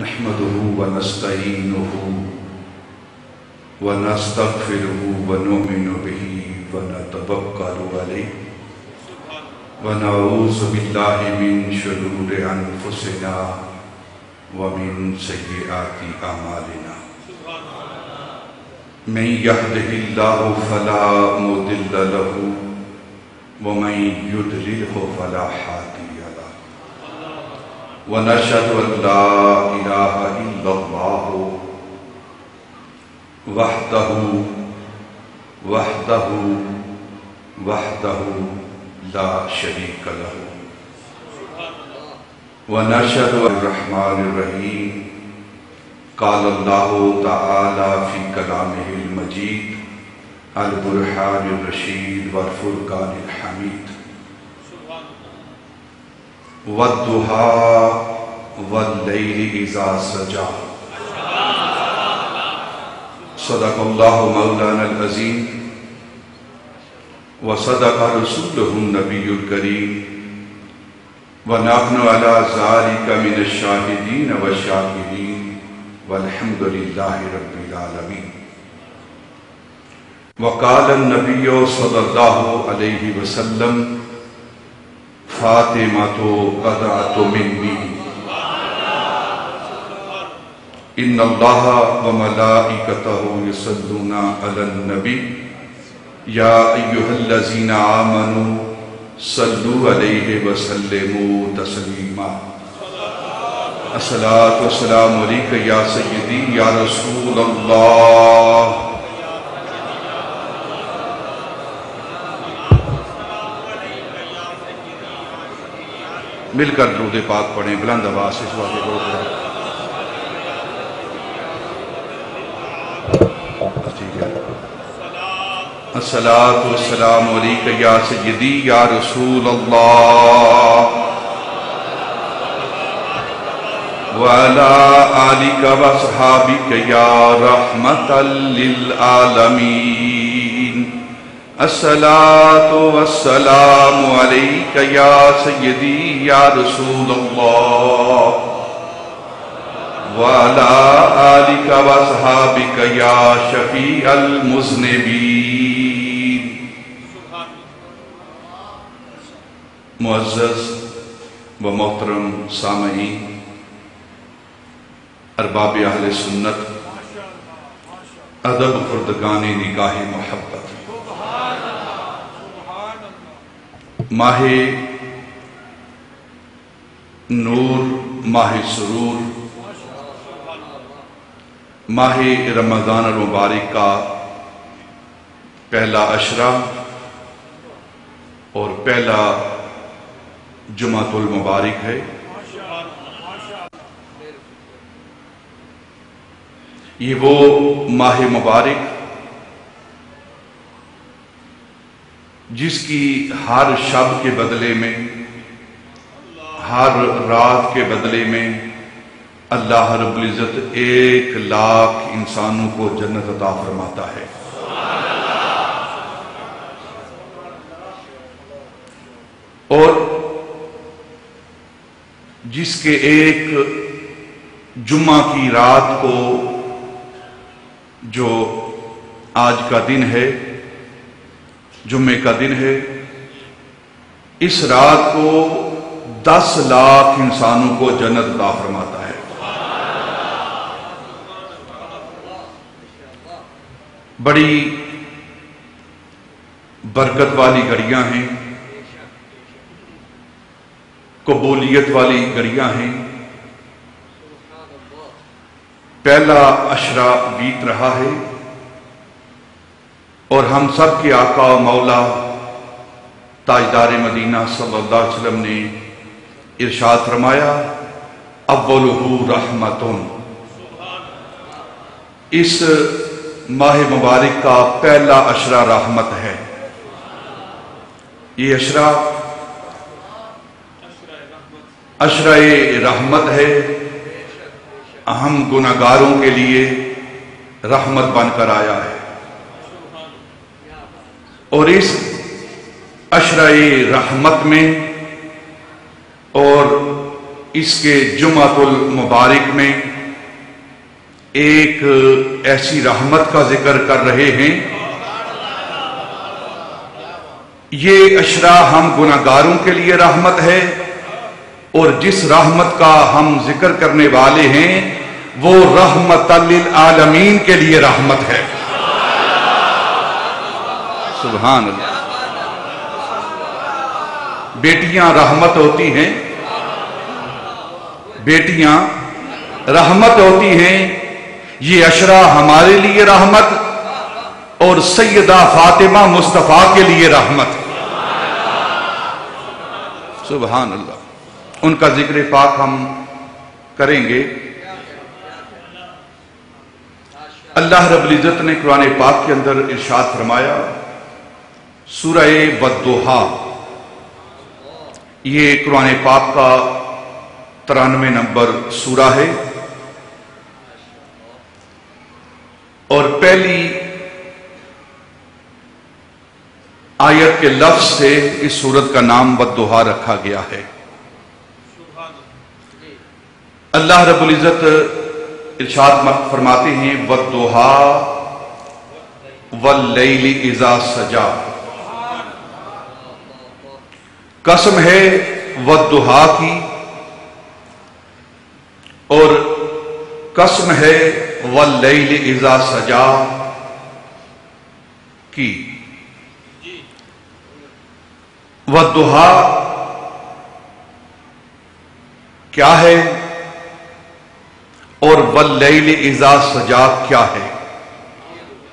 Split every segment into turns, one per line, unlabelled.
نحمده ونستعينه ونستغفره ونؤمن به ونتوكل عليه ونعوذ بالله من شرور أنفسنا ومن سيئات أعمالنا. من يهده الله فلا مضل له ومن يضلله فلا هادي ونشهد أن لا إله إلا الله وحده وحده وحده لا شريك له. ونشهد الرحمن الرحيم. قال الله تعالى في كلامه المجيد، البرهان الرشيد والفرقان الحميد. والضحى والليل إذا سجى. صدق الله مولانا العظيم وصدق رسوله النبي الكريم ونحن على ذلك من الشاهدين والشاكرين والحمد لله رب العالمين وقال النبي صلى الله عليه وسلم فاطمہ تو قدا فاطمة قدعة مني إن الله وملائكته يصلون على النبي يا أيها الذين آمنوا صلوا عليه وسلموا تسليما الصلاة والسلام عليك يا سيدي يا رسول الله مل کر درود پاک پڑھیں، بلند آواز سے اس واقعے کو پڑھیں ٹھیک ہے۔ الصلاة والسلام علیکہ یا سیدی، یا رسول اللہ۔ وعلى آلك وصحابك يا رحمة للعالمين الصلاة والسلام عليك يا سيدي، يا رسول الله. وعلى آلك وصحابك يا شفيع المذنبين. معزز و محترم سامعین، ارباب اہل سنت، ادب خردگان نگاہ محبت. ماہ نور ماہ سرور ماہ رمضان المبارک کا پہلا اشرہ اور پہلا جمعۃ المبارک ہے۔ یہ وہ ماہ مبارک جس کی ہر شب کے بدلے میں، ہر رات کے بدلے میں اللہ رب العزت ایک لاکھ انسانوں کو جنت عطا فرماتا ہے۔ اور جس کے ایک جمعہ کی رات کو جو آج کا دن ہے جمعے کا دن ہے۔ اس رات کو دس لاکھ انسانوں کو جنت عطا فرماتا ہے۔ بڑی برکت والی گھڑیاں ہیں۔ قبولیت والی گھڑیاں ہیں۔ پہلا اشرا بیت رہا ہے۔ اور ہم سب کے آقا و مولا تاجدار مدینہ صلی اللہ علیہ وسلم نے ارشاد فرمایا، اولہو رحمتن اس ماہ مبارک کا پہلا اشرا رحمت ہے۔ یہ اشرا اشرا رحمت ہے۔ ہم گناہگاروں کے لیے رحمت بن کر آیا ہے۔ اور اس اشرا رحمت میں اور اس کے جمعت المبارک میں ایک ایسی رحمت کا ذکر کر رہے ہیں۔ یہ اشرا ہم گناگاروں کے لیے رحمت ہے اور جس رحمت کا ہم ذکر کرنے والے ہیں وہ رحمت للعالمین کے لیے رحمت ہے۔ سبحان اللہ۔ بیٹیاں رحمت ہوتی ہیں۔ بیٹیاں رحمت ہوتی ہیں۔ یہ اشرا ہمارے لیے رحمت اور سیدہ فاطمہ مصطفیٰ کے لیے رحمت۔ سبحان اللہ۔ ان کا ذکر پاک ہم کریں گے۔ اللہ رب العزت نے قرآن پاک کے اندر ارشاد فرمایا۔ سورہ بدوہا یہ قرآن پاک کا ترانوے نمبر سورہ ہے۔ اور پہلی آیت کے لفظ سے اس سورت کا نام بدوہا رکھا گیا ہے۔ اللہ رب العزت ارشاد فرماتے ہیں بدوہا واللیل اذا سجا۔ قسم ہے ودہا کی اور قسم ہے واللیل اذا سجا کی۔ ودہا کیا ہے اور واللیل اذا سجا کیا ہے۔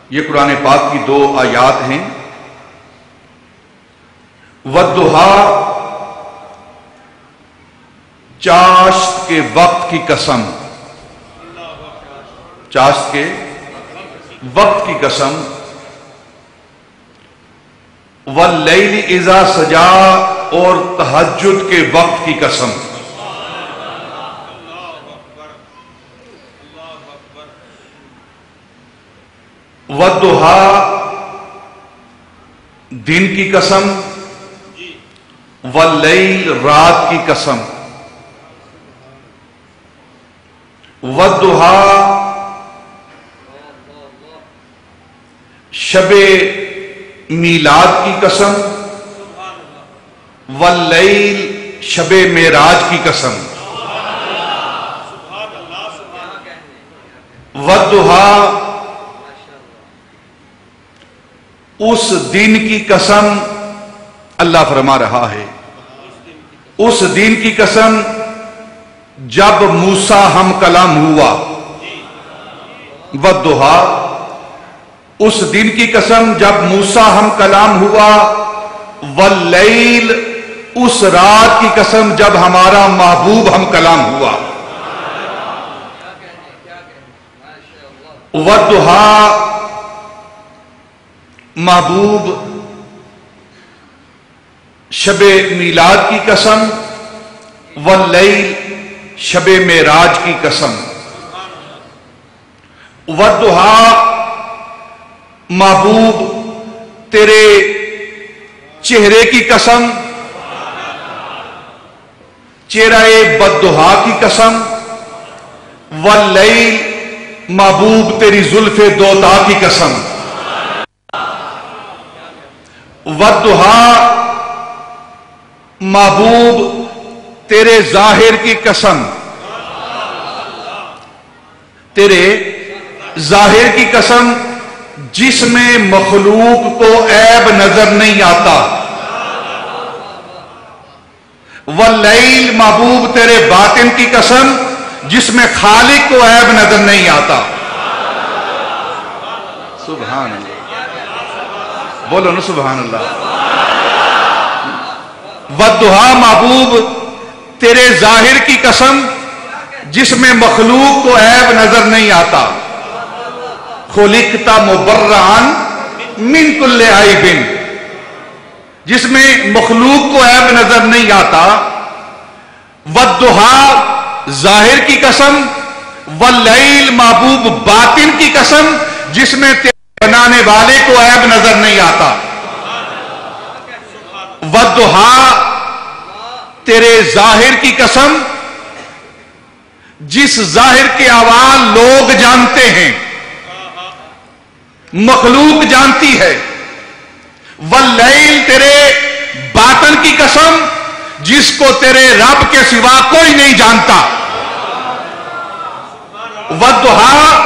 یہ قرآن پاک کی دو آیات ہیں۔ ودہا چاشت کے وقت کی قسم۔ چاشت کے وقت کی قسم۔ واللیل اذا سجا اور تحجد کے وقت کی قسم۔ ودہا دن کی قسم۔ واللیل رات کی قسم۔ ودہا شب میلاد کی قسم۔ واللیل شب معراج کی قسم۔ ودہا اس دن کی قسم اللہ فرما رہا ہے۔ اس دن کی قسم جب موسا ہم کلام ہوا ودہا اس دن کی قسم جب موسا ہم کلام ہوا واللیل، اس رات کی قسم جب ہمارا محبوب ہم کلام ہوا ودہا محبوب شب میلاد کی قسم، واللیل شب معراج کی قسم۔ ودہا محبوب، تیرے چہرے کی قسم۔ چہرہ بدہا کی قسم۔ واللیل، محبوب، تیری زلف دوتا کی قسم۔ ودہا محبوب، تیرے ظاہر کی قسم۔ تیرے ظاہر کی قسم، جس میں مخلوق کو عیب نظر نہیں آتا۔ واللیل محبوب، تیرے باطن کی قسم، جس میں خالق کو عیب نظر نہیں آتا۔ سبحان اللہ۔ بولو نا سبحان اللہ۔ ودہا محبوب، تیرے ظاہر کی قسم، جس میں مخلوق کو عیب نظر نہیں آتا۔ خلقتا مبران من کل عیبن۔ جس میں مخلوق کو عیب نظر نہیں آتا۔ ودہا ظاہر کی قسم، واللیل محبوب باطن کی قسم، جس میں تیرے بنانے والے کو عیب نظر نہیں آتا۔ ودہا تیرے ظاہر کی قسم، جس ظاہر کے آواز لوگ جانتے ہیں، مخلوق جانتی ہے۔ واللیل تیرے باطن کی قسم، جس کو تیرے رب کے سوا کوئی نہیں جانتا۔ ودہا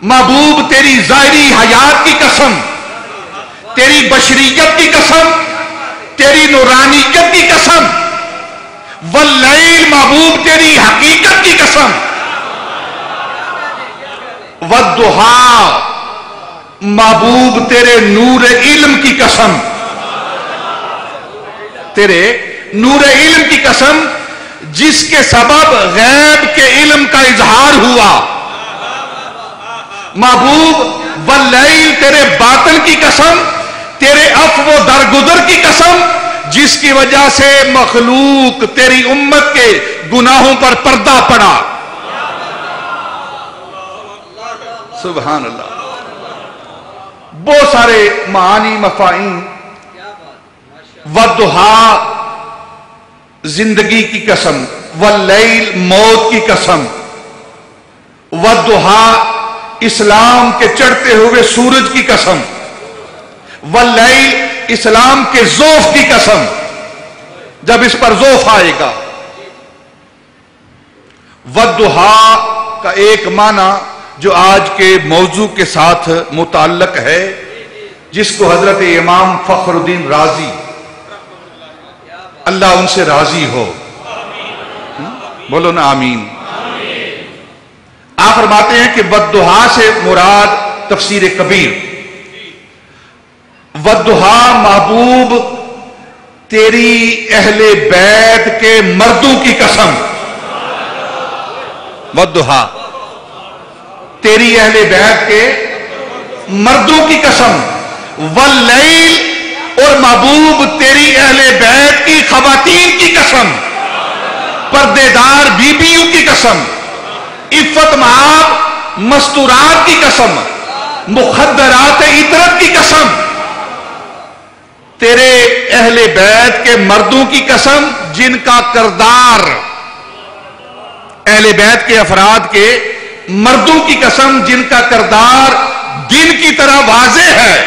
محبوب تیری ظاہری حیات کی قسم، تیری بشریت کی قسم تیری نورانیت کی قسم۔ واللیل محبوب تیری حقیقت کی قسم۔ ودہا محبوب تیرے نور علم کی قسم۔ تیرے نور علم کی قسم جس کے سبب غیب کے علم کا اظہار ہوا۔ محبوب واللیل تیرے باطن کی قسم۔ تیرے افو درگزر کی قسم، جس کی وجہ سے مخلوق تیری امت کے گناہوں پر پردہ پڑا۔ سبحان اللہ۔ بہت سارے معانی مفائن ودہا زندگی کی قسم، واللیل، موت کی قسم۔ ودہا اسلام کے چڑھتے ہوئے سورج کی قسم۔ واللیل اسلام کے زوف کی قسم، جب اس پر زوف آئے گا۔ ودہا کا ایک معنی جو آج کے موضوع کے ساتھ متعلق ہے، جس کو حضرت امام فخر الدین راضی، اللہ ان سے راضی ہو۔ بولو نا آمین۔ آپ فرماتے ہیں کہ بدہا سے مراد تفسیر کبیر۔ ودہا محبوب تیری اہل بیت کے مردوں کی قسم۔ ودہا تیری اہل بیت کے مردوں کی قسم۔ واللیل اور محبوب تیری اہل بیت کی خواتین کی قسم۔ پردے دار بیبیوں کی قسم۔ عفت معاب مستورات کی قسم۔ مخدرات عطرت کی قسم۔ تیرے اہل بیت کے مردوں کی قسم جن کا کردار اہل بیت کے افراد کے مردوں کی قسم جن کا کردار دن کی طرح واضح ہے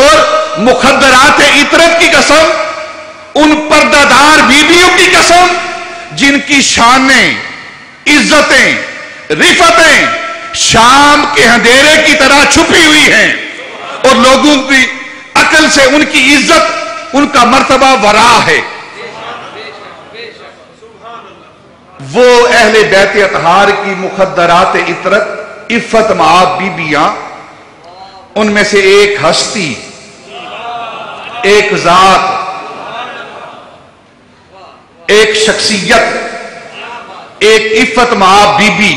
اور مخدرات عطرت کی قسم، ان پردہ دار بیویوں کی قسم جن کی شانیں، عزتیں، رفتیں شام کے اندھیرے کی طرح چھپی ہوئی ہیں اور لوگوں کی عقل سے ان کی عزت، ان کا مرتبہ ورا ہے۔ وہ اہل بیت اتہار کی مخدرات عطرت، عفت معاب بیبیاں، ان میں سے ایک ہستی، ایک ذات، ایک شخصیت، ایک عفت معاب بی بی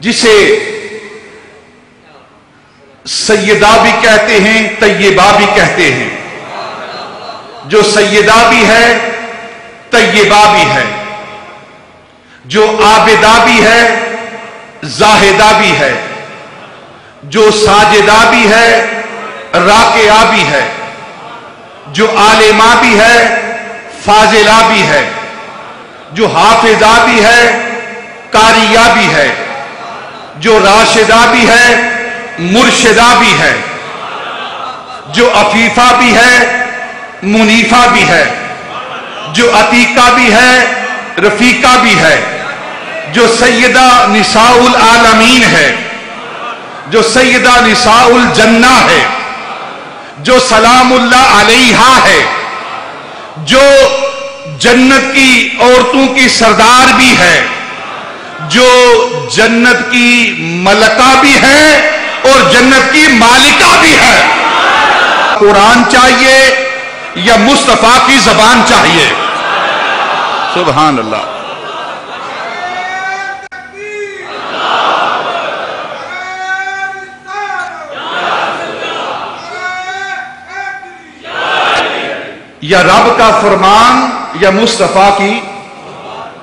جسے سیدہ بھی کہتے ہیں، طیبہ بھی کہتے ہیں۔ جو سیدہ بھی ہے، طیبہ بھی ہے۔ جو آبدہ بھی ہے، زاہدہ بھی ہے۔ جو ساجدہ بھی ہے، راکعہ بھی ہے۔ جو عالمہ بھی ہے، فاضلہ بھی ہے۔ جو حافظہ بھی ہے، کاریہ بھی ہے۔ جو راشدہ بھی ہے مرشدہ بھی ہے، جو عفیفہ بھی ہے، منیفہ بھی ہے، جو عتیقہ بھی ہے، رفیقہ بھی ہے، جو سیدہ نساء العالمین ہے، جو سیدہ نساء الجنہ ہے، جو سلام اللہ علیہ ہے، جو جنت کی عورتوں کی سردار بھی ہے، جو جنت کی ملکہ بھی ہے اور جنت کی مالکہ بھی ہے۔ قرآن چاہیے یا مصطفیٰ کی زبان چاہیے؟ سبحان اللہ۔ یا رب کا فرمان یا مصطفیٰ کی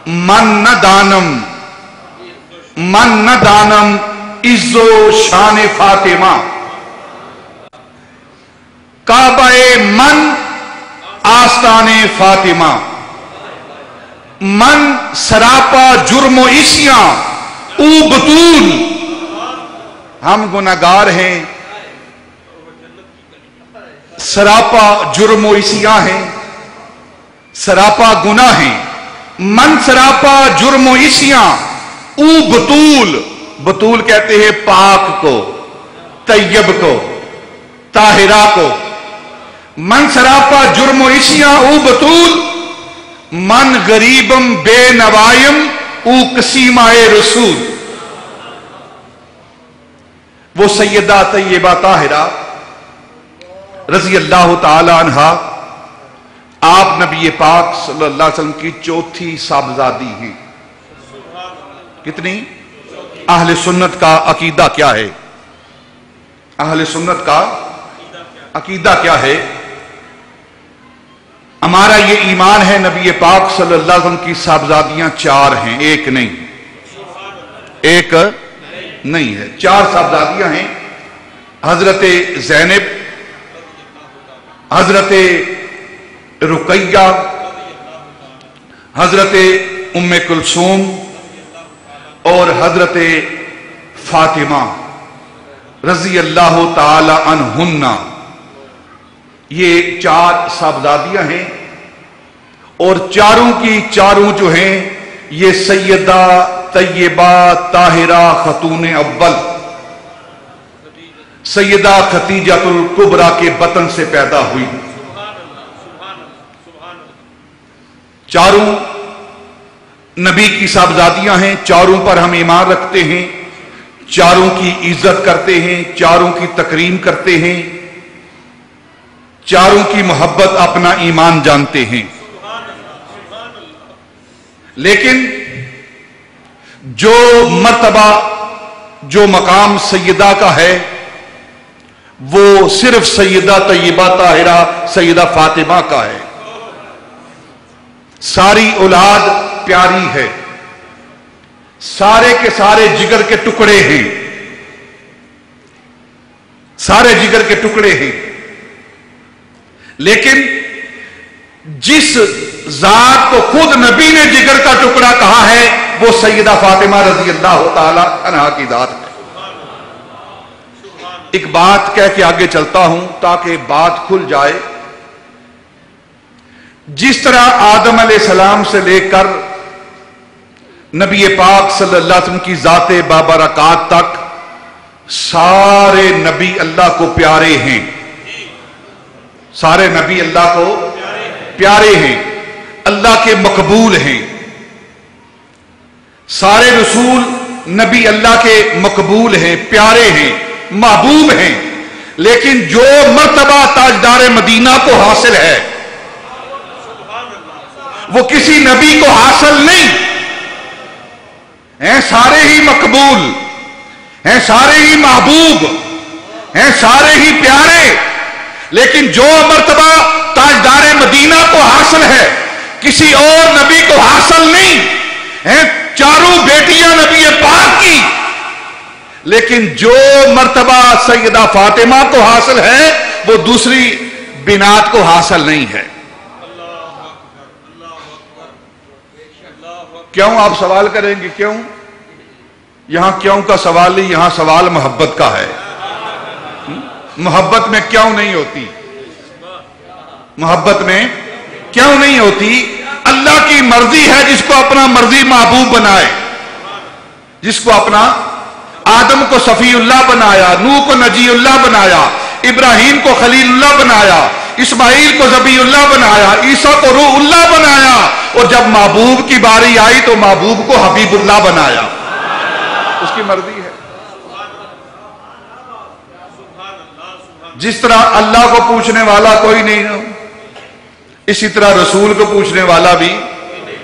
من نہ دانم، من نہ دانم۔ عزو شان فاطمہ۔ کعبہ من آستان فاطمہ۔ من سراپا جرم و عشیاں، او بطول۔ ہم گناگار ہیں۔ سراپا جرم و عشیاں ہیں۔ سراپا گناہ ہیں۔ من سراپا جرم و عشیاں، او بطول۔ بطول کہتے ہیں پاک کو، طیب کو، طاہرہ کو۔ من سراپا جرم و عشیاں، او بطول۔ من غریبم بے نوائم، او کسیمائے رسول۔ وہ سیدہ طیبہ طاہرہ رضی اللہ تعالی عنہ، آپ نبی پاک صلی اللہ علیہ وسلم کی چوتھی صاحبزادی ہیں۔ کتنی؟ اہل سنت کا عقیدہ کیا ہے؟ اہل سنت کا عقیدہ کیا ہے؟ ہمارا یہ ایمان ہے نبی پاک صلی اللہ علیہ وسلم کی صاحبزادیاں چار ہیں، ایک نہیں۔ ایک نہیں ہے۔ چار صاحبزادیاں ہیں۔ حضرت زینب، حضرت رقیہ، حضرت ام کلثوم اور حضرت فاطمہ رضی اللہ تعالی عنہنہ یہ چار صاحبزادیاں ہیں اور چاروں کی چاروں جو ہیں، یہ سیدہ طیبہ طاہرہ خاتون اول۔ سیدہ ختیجت القبرا کے بطن سے پیدا ہوئی۔ چاروں نبی کی صاحبزادیاں ہیں، چاروں پر ہم ایمان رکھتے ہیں، چاروں کی عزت کرتے ہیں، چاروں کی تکریم کرتے ہیں، چاروں کی محبت اپنا ایمان جانتے ہیں۔ لیکن جو مرتبہ، جو مقام سیدہ کا ہے، وہ صرف سیدہ طیبہ طاہرہ، سیدہ فاطمہ کا ہے۔ ساری اولاد پیاری ہے۔ سارے کے سارے جگر کے ٹکڑے ہیں۔ سارے جگر کے ٹکڑے ہیں۔ لیکن جس ذات کو خود نبی نے جگر کا ٹکڑا کہا ہے، وہ سیدہ فاطمہ رضی اللہ تعالی عنہ کی ذات ہے۔ ایک بات کہہ کے آگے چلتا ہوں تاکہ بات کھل جائے۔ جس طرح آدم علیہ السلام سے لے کر نبی پاک صلی اللہ علیہ وسلم کی ذات بابرکات تک سارے نبی اللہ کو پیارے ہیں۔ سارے نبی اللہ کو پیارے ہیں۔ اللہ کے مقبول ہیں۔ سارے رسول نبی اللہ کے مقبول ہیں، پیارے ہیں، محبوب ہیں۔ لیکن جو مرتبہ تاجدار مدینہ کو حاصل ہے وہ کسی نبی کو حاصل نہیں۔ ہیں سارے ہی مقبول، ہیں سارے ہی محبوب، ہیں سارے ہی پیارے۔ لیکن جو مرتبہ تاجدار مدینہ کو حاصل ہے، کسی اور نبی کو حاصل نہیں۔ ہیں چاروں بیٹیاں نبی پاک کی۔ لیکن جو مرتبہ سیدہ فاطمہ کو حاصل ہے، وہ دوسری بنات کو حاصل نہیں ہے۔ کیوں آپ سوال کریں گے کیوں؟ یہاں کیوں کا سوال نہیں، یہاں سوال محبت کا ہے۔ محبت میں کیوں نہیں ہوتی؟ محبت میں کیوں نہیں ہوتی؟ اللہ کی مرضی ہے جس کو اپنا مرضی محبوب بنائے۔ جس کو اپنا آدم کو صفی اللہ بنایا نو کو نجی اللہ بنایا، ابراہیم کو خلیل اللہ بنایا اسماعیل کو زبی اللہ بنایا عیسیٰ کو روح اللہ بنایا اور جب محبوب کی باری آئی تو محبوب کو حبیب اللہ بنایا۔ اس کی مرضی ہے۔ جس طرح اللہ کو پوچھنے والا کوئی نہیں ہو اسی طرح رسول کو پوچھنے والا بھی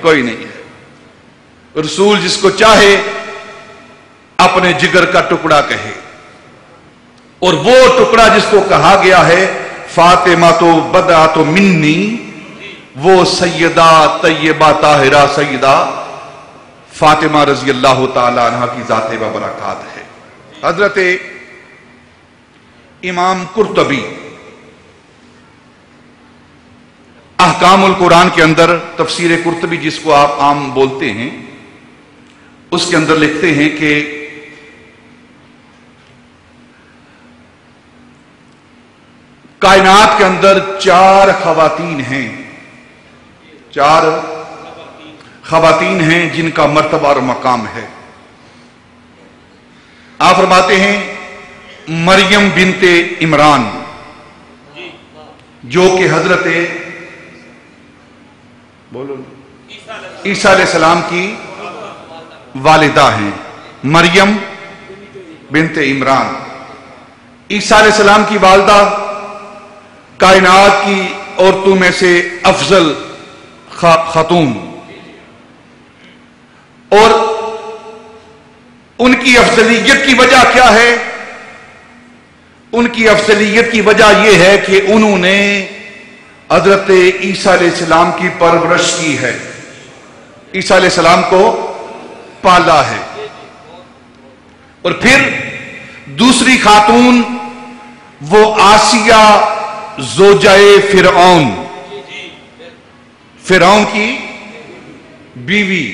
کوئی نہیں ہے۔ رسول جس کو چاہے اپنے جگر کا ٹکڑا کہے۔ اور وہ ٹکڑا جس کو کہا گیا ہے فاطمہ تو بدا تو منی، وہ سیدہ طیبہ طاہرہ سیدہ فاطمہ رضی اللہ تعالی عنہ کی ذات برکات ہے۔ حضرت امام قرطبی، احکام القرآن کے اندر تفسیر قرطبی جس کو آپ عام بولتے ہیں، اس کے اندر لکھتے ہیں کہ کائنات کے اندر چار خواتین ہیں۔ چار خواتین ہیں جن کا مرتبہ اور مقام ہے۔ آپ فرماتے ہیں مریم بنت عمران، جو کہ حضرت بولو۔ عیسیٰ علیہ السلام کی والدہ ہیں۔ مریم بنت عمران۔ عیسیٰ علیہ السلام کی والدہ کائنات کی عورتوں میں سے افضل خاتون۔ اور ان کی افضلیت کی وجہ کیا ہے؟ ان کی افضلیت کی وجہ یہ ہے کہ انہوں نے حضرت عیسیٰ علیہ السلام کی پرورش کی ہے۔ عیسیٰ علیہ السلام کو پالا ہے۔ اور پھر دوسری خاتون وہ آسیہ زوجائے فرعون۔ فرعون کی بیوی۔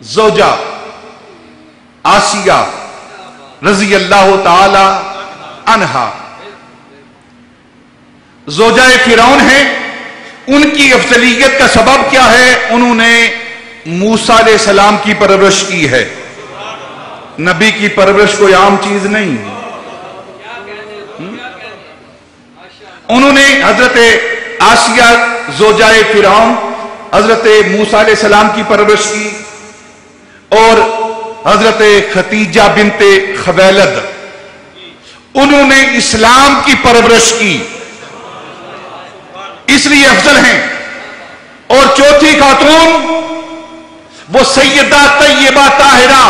زوجہ آسیہ رضی اللہ تعالی انہا زوجہ فرعون ہے ان کی افضلیت کا سبب کیا ہے؟ انہوں نے موسا علیہ السلام کی پرورش کی ہے۔ نبی کی پرورش کوئی عام چیز نہیں۔ انہوں نے حضرت آسیہ زوجائے فرعون، حضرت موسا علیہ السلام کی پرورش کی، اور حضرت ختیجہ بنت خویلد، انہوں نے اسلام کی پرورش کی۔ اس لیے افضل ہیں۔ اور چوتھی خاتون، وہ سیدہ طیبہ طاہرہ،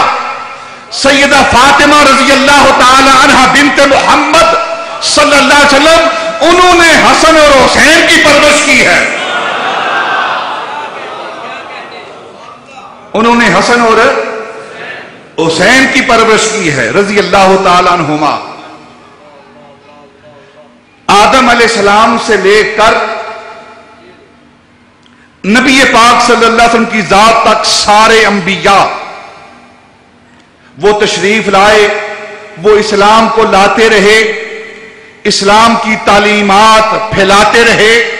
سیدہ فاطمہ رضی اللہ تعالی عنہ بنت محمد صلی اللہ علیہ وسلم انہوں نے حسن اور حسین کی پرورش کی ہے۔ انہوں نے حسن اور حسین کی پرورش کی ہے، رضی اللہ تعالی عنہما۔ آدم علیہ السلام سے لے کر نبی پاک صلی اللہ علیہ وسلم کی ذات تک سارے انبیاء وہ تشریف لائے، وہ اسلام کو لاتے رہے۔ اسلام کی تعلیمات پھیلاتے رہے،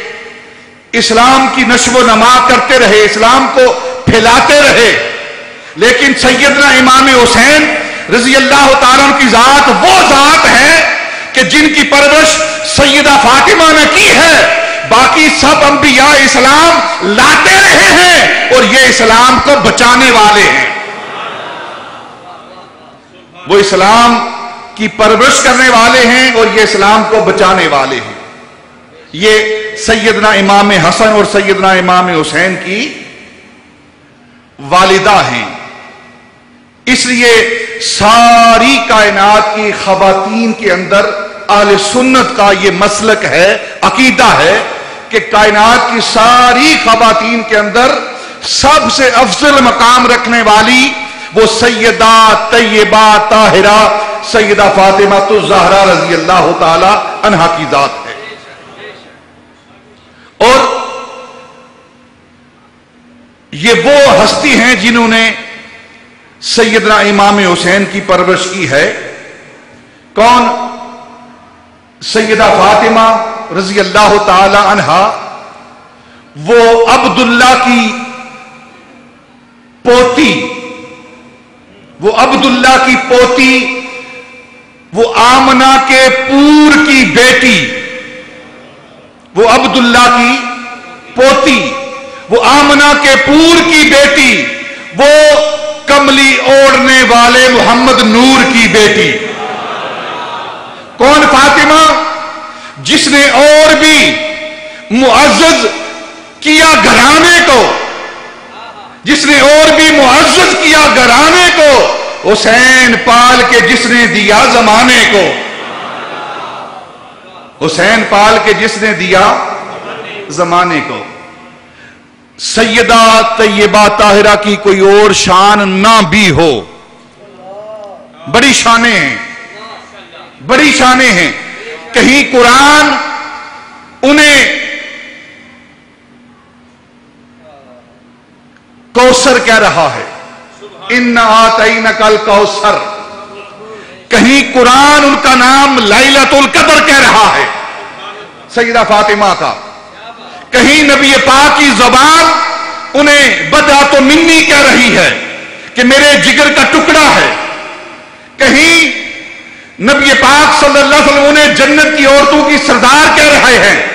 اسلام کی نشو و نما کرتے رہے، اسلام کو پھیلاتے رہے۔ لیکن سیدنا امام حسین رضی اللہ تعالیٰ کی ذات وہ ذات ہے کہ جن کی پرورش سیدہ فاطمہ نے کی ہے۔ باقی سب انبیاء اسلام لاتے رہے ہیں اور یہ اسلام کو بچانے والے ہیں۔ وہ اسلام کی پرورش کرنے والے ہیں اور یہ اسلام کو بچانے والے ہیں۔ یہ سیدنا امام حسن اور سیدنا امام حسین کی والدہ ہیں۔ اس لیے ساری کائنات کی خواتین کے اندر اہل سنت کا یہ مسلک ہے، عقیدہ ہے کہ کائنات کی ساری خواتین کے اندر سب سے افضل مقام رکھنے والی وہ سیدہ طیبہ طاہرہ سیدہ فاطمہ تو زہرا رضی اللہ تعالی انہا کی ذات ہے۔ اور یہ وہ ہستی ہیں جنہوں نے سیدنا امام حسین کی پرورش کی ہے۔ کون؟ سیدہ فاطمہ رضی اللہ تعالی عنہا۔ وہ عبداللہ کی پوتی وہ عبداللہ کی پوتی، وہ آمنہ کے پور کی بیٹی، وہ عبداللہ کی پوتی، وہ آمنہ کے پور کی بیٹی، وہ کملی اوڑنے والے محمد نور کی بیٹی۔ کون فاطمہ؟ جس نے اور بھی معزز کیا گھرانے کو۔ جس نے اور بھی معزز کیا گھرانے کو، حسین پال کے جس نے دیا زمانے کو۔ حسین پال کے جس نے دیا زمانے کو۔ سیدہ طیبہ طاہرہ کی کوئی اور شان نہ بھی ہو۔ بڑی شانیں ہیں۔ بڑی شانیں ہیں۔ کہیں قرآن انہیں کوسر کہہ رہا ہے۔ ان آتئی نقل کوسر کہیں قرآن ان کا نام لائلت القدر کہہ رہا ہے۔ سیدہ فاطمہ کا۔ کہیں نبی پاک کی زبان انہیں بدا تو منی کہہ رہی ہے کہ میرے جگر کا ٹکڑا ہے۔ کہیں نبی پاک صلی اللہ علیہ وسلم انہیں جنت کی عورتوں کی سردار کہہ رہے ہیں۔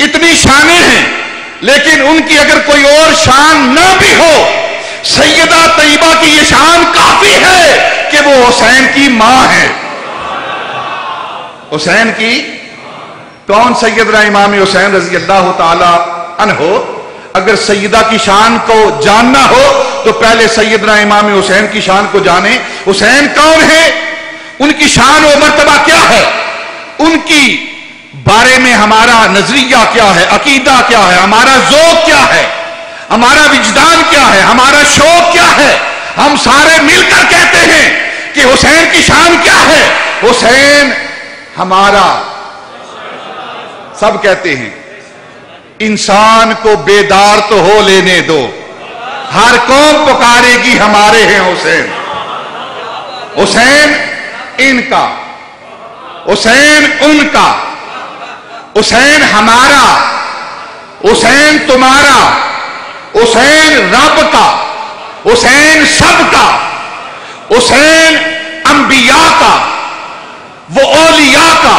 اتنی شانیں ہیں۔ لیکن ان کی اگر کوئی اور شان نہ بھی ہو، سیدہ طیبہ کی یہ شان کافی ہے کہ وہ حسین کی ماں ہے۔ حسین کی کون سیدنا امام حسین رضی اللہ تعالی عنہ؟ اگر سیدہ کی شان کو جاننا ہو، تو پہلے سیدنا امام حسین کی شان کو جانے۔ حسین کون ہے؟ ان کی شان و مرتبہ کیا ہے؟ ان کی بارے میں ہمارا نظریہ کیا ہے؟ عقیدہ کیا ہے؟ ہمارا ذوق کیا ہے؟ ہمارا وجدان کیا ہے؟ ہمارا شوق کیا ہے؟ ہم سارے مل کر کہتے ہیں کہ حسین کی شان کیا ہے؟ حسین ہمارا سب کہتے ہیں۔ انسان کو بیدار تو ہو لینے دو۔ ہر قوم پکارے گی ہمارے ہیں حسین۔ حسین ان کا۔ حسین ان کا۔ حسین ہمارا، حسین تمہارا، حسین رب کا، حسین سب کا، حسین انبیاء کا، وہ اولیاء کا،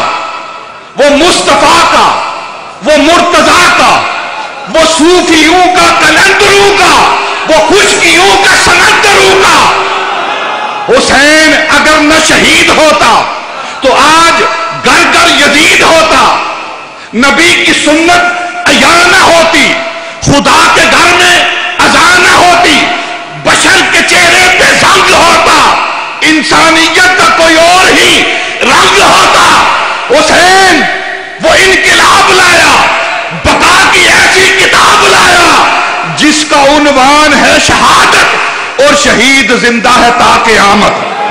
وہ مصطفیٰ کا، وہ مرتضی کا، وہ صوفیوں کا، کلندروں کا، وہ خشکیوں کا، سمندروں کا۔ حسین اگر نہ شہید ہوتا تو آج گر گر یزید ہوتا۔ نبی کی سنت ایان نہ ہوتی، خدا کے گھر میں اذان نہ ہوتی، بشر کے چہرے پہ زنگ ہوتا، انسانیت کا کوئی اور ہی رنگ ہوتا۔ حسین وہ انقلاب لایا، بقا کی ایسی کتاب لایا، جس کا عنوان ہے شہادت اور شہید زندہ ہے تاکہ آمد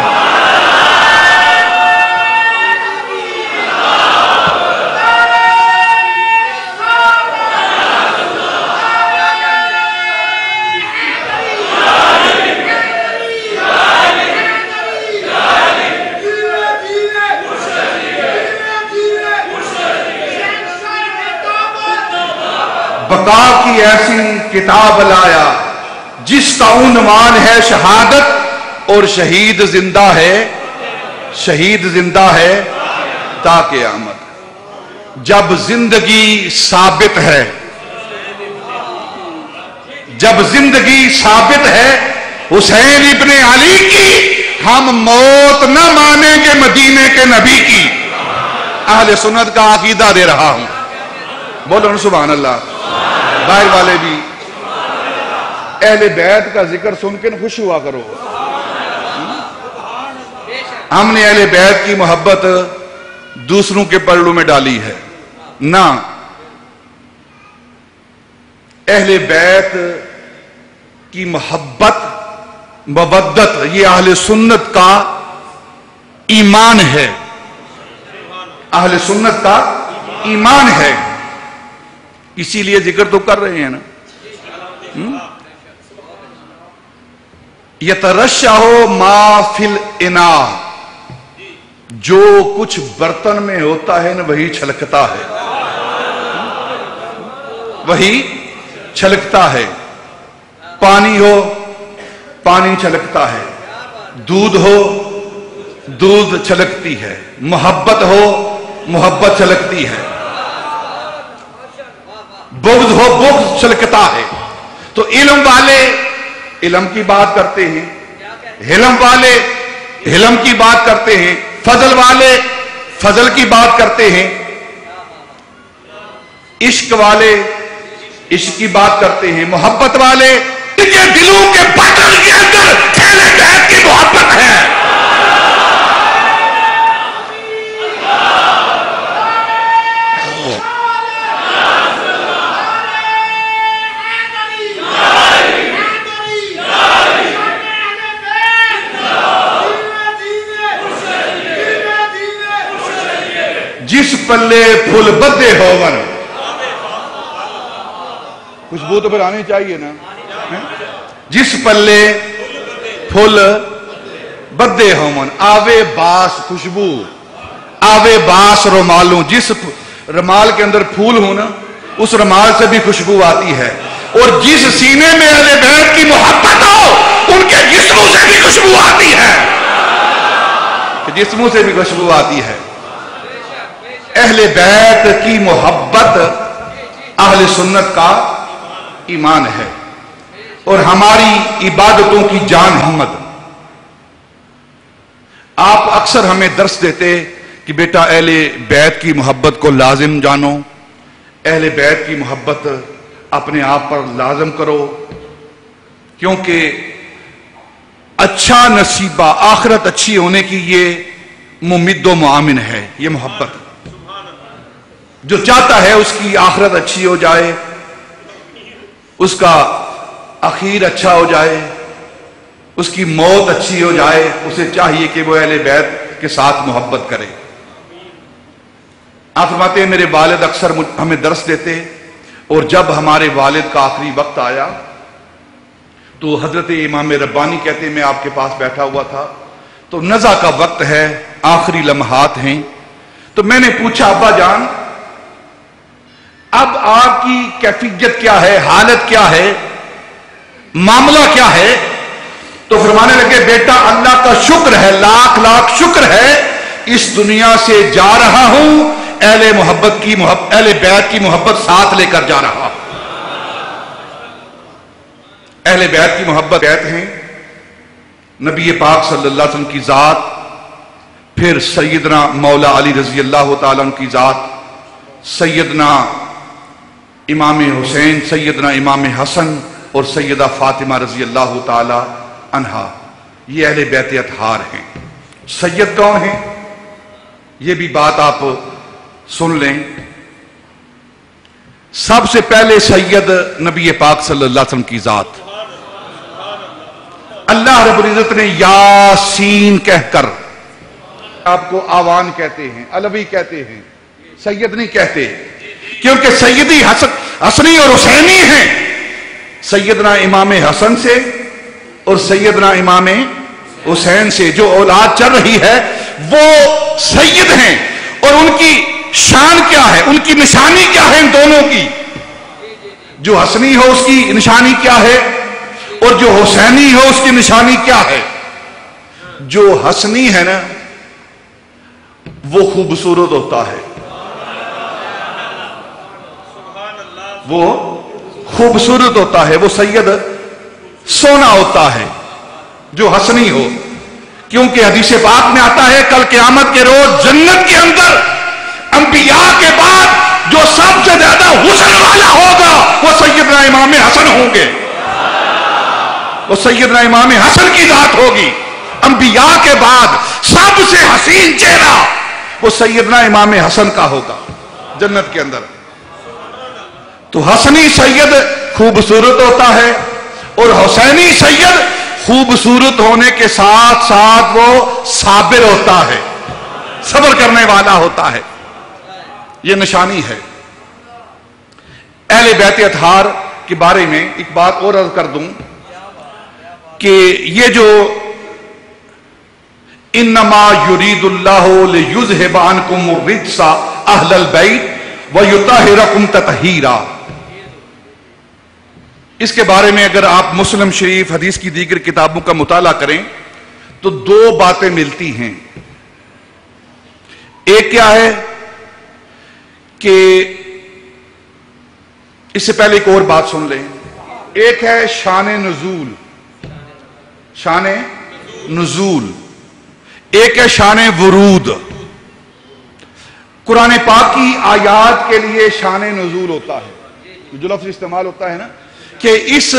بقا کی ایسی کتاب لایا جس کا عنوان ہے شہادت اور شہید زندہ ہے، شہید زندہ ہے تاکہ آمد جب زندگی ثابت ہے، جب زندگی ثابت ہے، حسین ابن علی کی، ہم موت نہ مانیں گے مدینے کے نبی کی۔ اہل سنت کا عقیدہ دے رہا ہوں۔ بولو سبحان اللہ۔ باہر والے بھی۔ اہل بیت کا ذکر سن کے خوش ہوا کرو۔ ہم نے اہل بیت کی محبت دوسروں کے پرڑوں میں ڈالی ہے۔ نہ۔ اہل بیت کی محبت مبدت یہ اہل سنت کا ایمان ہے۔ اہل سنت کا ایمان ہے۔ اسی لیے ذکر تو کر رہے ہیں نا۔ یترشا ہو ما فل انا جو کچھ برتن میں ہوتا ہے نا، وہی چھلکتا ہے۔ وہی چھلکتا ہے۔ پانی ہو، پانی چھلکتا ہے۔ دودھ ہو، دودھ چھلکتی ہے۔ محبت ہو، محبت چھلکتی ہے۔ بغض ہو، بغض چھلکتا ہے۔ تو علم والے علم کی بات کرتے ہیں۔ حلم والے حلم کی بات کرتے ہیں۔ فضل والے فضل کی بات کرتے ہیں۔ عشق والے عشق کی بات کرتے ہیں۔ محبت والے دلوں کے بٹن کے اندر کی محبت ہے جس پلے پھول بدے ہو خوشبو تو پھر آنی چاہیے نا۔ جس پلے پھول بدے ہومن آوے باس خوشبو۔ آوے باس رومالوں جس رمال کے اندر پھول ہوں نا اس رمال سے بھی خوشبو آتی ہے۔ اور جس سینے میں اہل بیت کی محبت ہو ان کے جسموں سے بھی خوشبو آتی ہے۔ جسموں سے بھی خوشبو آتی ہے۔ اہل بیت کی محبت اہل سنت کا ایمان ہے اور ہماری عبادتوں کی جان محمد آپ اکثر ہمیں درس دیتے کہ بیٹا اہل بیت کی محبت کو لازم جانو، اہل بیت کی محبت اپنے آپ پر لازم کرو، کیونکہ اچھا نصیبہ، آخرت اچھی ہونے کی یہ ممد و معامن ہے، یہ محبت۔ جو چاہتا ہے اس کی آخرت اچھی ہو جائے، اس کا اخیر اچھا ہو جائے، اس کی موت اچھی ہو جائے، اسے چاہیے کہ وہ اہل بیت کے ساتھ محبت کرے۔ آپ فرماتے ہیں، میرے والد اکثر ہمیں درس دیتے، اور جب ہمارے والد کا آخری وقت آیا، تو حضرت امام ربانی کہتے، میں آپ کے پاس بیٹھا ہوا تھا۔ تو نزا کا وقت ہے، آخری لمحات ہیں۔ تو میں نے پوچھا، ابا جان اب آپ کی کیفیت کیا ہے؟ حالت کیا ہے؟ معاملہ کیا ہے؟ تو فرمانے لگے، بیٹا، اللہ کا شکر ہے، لاکھ لاکھ شکر ہے، اس دنیا سے جا رہا ہوں، اہل محبت کی محبت اہل بیت کی محبت ساتھ لے کر جا رہا ہوں۔ اہل بیت کی محبت بیت ہیں، نبی پاک صلی اللہ علیہ وسلم کی ذات، پھر سیدنا مولا علی رضی اللہ تعالیٰ کی ذات، سیدنا امام حسین، سیدنا امام حسن اور سیدہ فاطمہ رضی اللہ تعالی انہا یہ اہل بیت اتحار ہیں۔ سید کون ہیں؟ یہ بھی بات آپ سن لیں۔ سب سے پہلے سید نبی پاک صلی اللہ علیہ وسلم کی ذات۔ اللہ رب العزت نے یاسین کہہ کر آپ کو آوان کہتے ہیں، علوی کہتے ہیں، سید نہیں کہتے۔ کیونکہ سیدی حسنی اور حسینی ہیں۔ سیدنا امام حسن سے اور سیدنا امام حسین سے جو اولاد چل رہی ہے، وہ سید ہیں۔ اور ان کی شان کیا ہے؟ ان کی نشانی کیا ہے ان دونوں کی؟ جو حسنی ہو اس کی نشانی کیا ہے، اور جو حسینی ہو اس کی نشانی کیا ہے؟ جو حسنی ہے نا، وہ خوبصورت ہوتا ہے۔ وہ خوبصورت ہوتا ہے، وہ سید سونا ہوتا ہے، جو حسنی ہو۔ کیونکہ حدیث پاک میں آتا ہے، کل قیامت کے روز جنت کے اندر انبیاء کے بعد جو سب سے زیادہ حسن والا ہوگا، وہ سیدنا امام حسن ہوں گے۔ وہ سیدنا امام حسن کی ذات ہوگی۔ انبیاء کے بعد سب سے حسین چہرہ وہ سیدنا امام حسن کا ہوگا، جنت کے اندر۔ تو حسنی سید خوبصورت ہوتا ہے اور حسینی سید خوبصورت ہونے کے ساتھ ساتھ وہ صابر ہوتا ہے، صبر کرنے والا ہوتا ہے۔ یہ نشانی ہے۔ اہل بیت اتحار کے بارے میں ایک بات اور عرض کر دوں کہ یہ جو انما یرید اللہ لیذہبانکم الرجس اہل البیت ویطہرکم تطہیرا۔ اس کے بارے میں اگر آپ مسلم شریف حدیث کی دیگر کتابوں کا مطالعہ کریں تو دو باتیں ملتی ہیں۔ ایک کیا ہے کہ اس سے پہلے ایک اور بات سن لیں۔ ایک ہے شان نزول۔ شان نزول۔ ایک ہے شان ورود۔ قرآن پاک کی آیات کے لیے شان نزول ہوتا ہے۔ جو لفظ استعمال ہوتا ہے نا کہ اس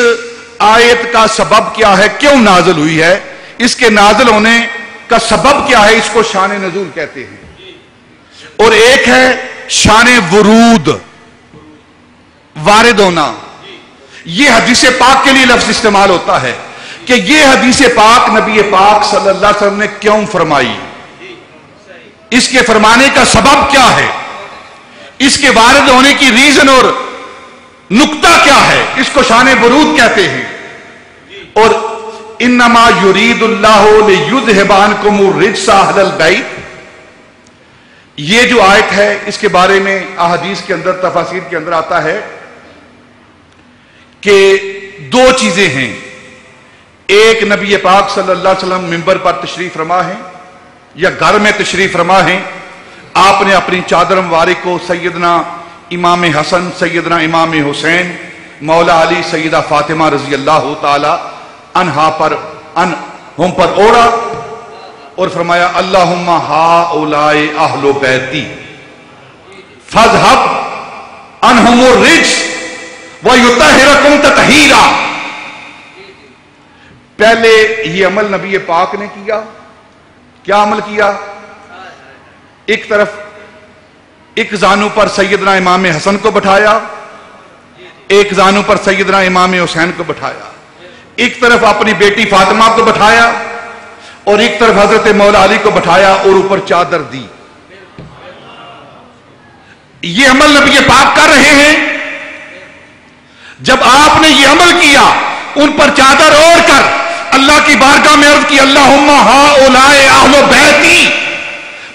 آیت کا سبب کیا ہے، کیوں نازل ہوئی ہے؟ اس کے نازل ہونے کا سبب کیا ہے، اس کو شان نزول کہتے ہیں۔ اور ایک ہے شان ورود وارد ہونا یہ حدیث پاک کے لیے لفظ استعمال ہوتا ہے کہ یہ حدیث پاک نبی پاک صلی اللہ علیہ وسلم نے کیوں فرمائی؟ اس کے فرمانے کا سبب کیا ہے؟ اس کے وارد ہونے کی ریزن اور نکتہ کیا ہے؟ اس کو شان برود کہتے ہیں۔ اور انما یرید اللہ یذهبان کم الرجس اهل البیت۔ یہ جو آیت ہے، اس کے بارے میں احادیث کے اندر تفاصیر کے اندر آتا ہے کہ دو چیزیں ہیں۔ ایک نبی پاک صلی اللہ علیہ وسلم ممبر پر تشریف رما ہے یا گھر میں تشریف رما ہے آپ نے اپنی چادر مبارک کو سیدنا امام حسن، سیدنا امام حسین، مولا علی سیدہ فاطمہ رضی اللہ تعالی انہا پر، ان ہم پر اوڑا اور فرمایا اللہ ہا اولائے اہل بیتی۔ فضحب انہم الرجس ویتہرکم تطہیرا۔ پہلے یہ عمل نبی پاک نے کیا کیا عمل کیا؟ ایک طرف ایک زانو پر سیدنا امام حسن کو بٹھایا، ایک زانو پر سیدنا امام حسین کو بٹھایا۔ ایک طرف اپنی بیٹی فاطمہ کو بٹھایا اور ایک طرف حضرت مولا علی کو بٹھایا اور اوپر چادر دی۔ یہ عمل نبی پاک کر رہے ہیں۔ جب آپ نے یہ عمل کیا، ان پر چادر اوڑھ کر۔ اللہ کی بارگاہ میں عرض کی اللہ ہا اولائے اہل بیتی۔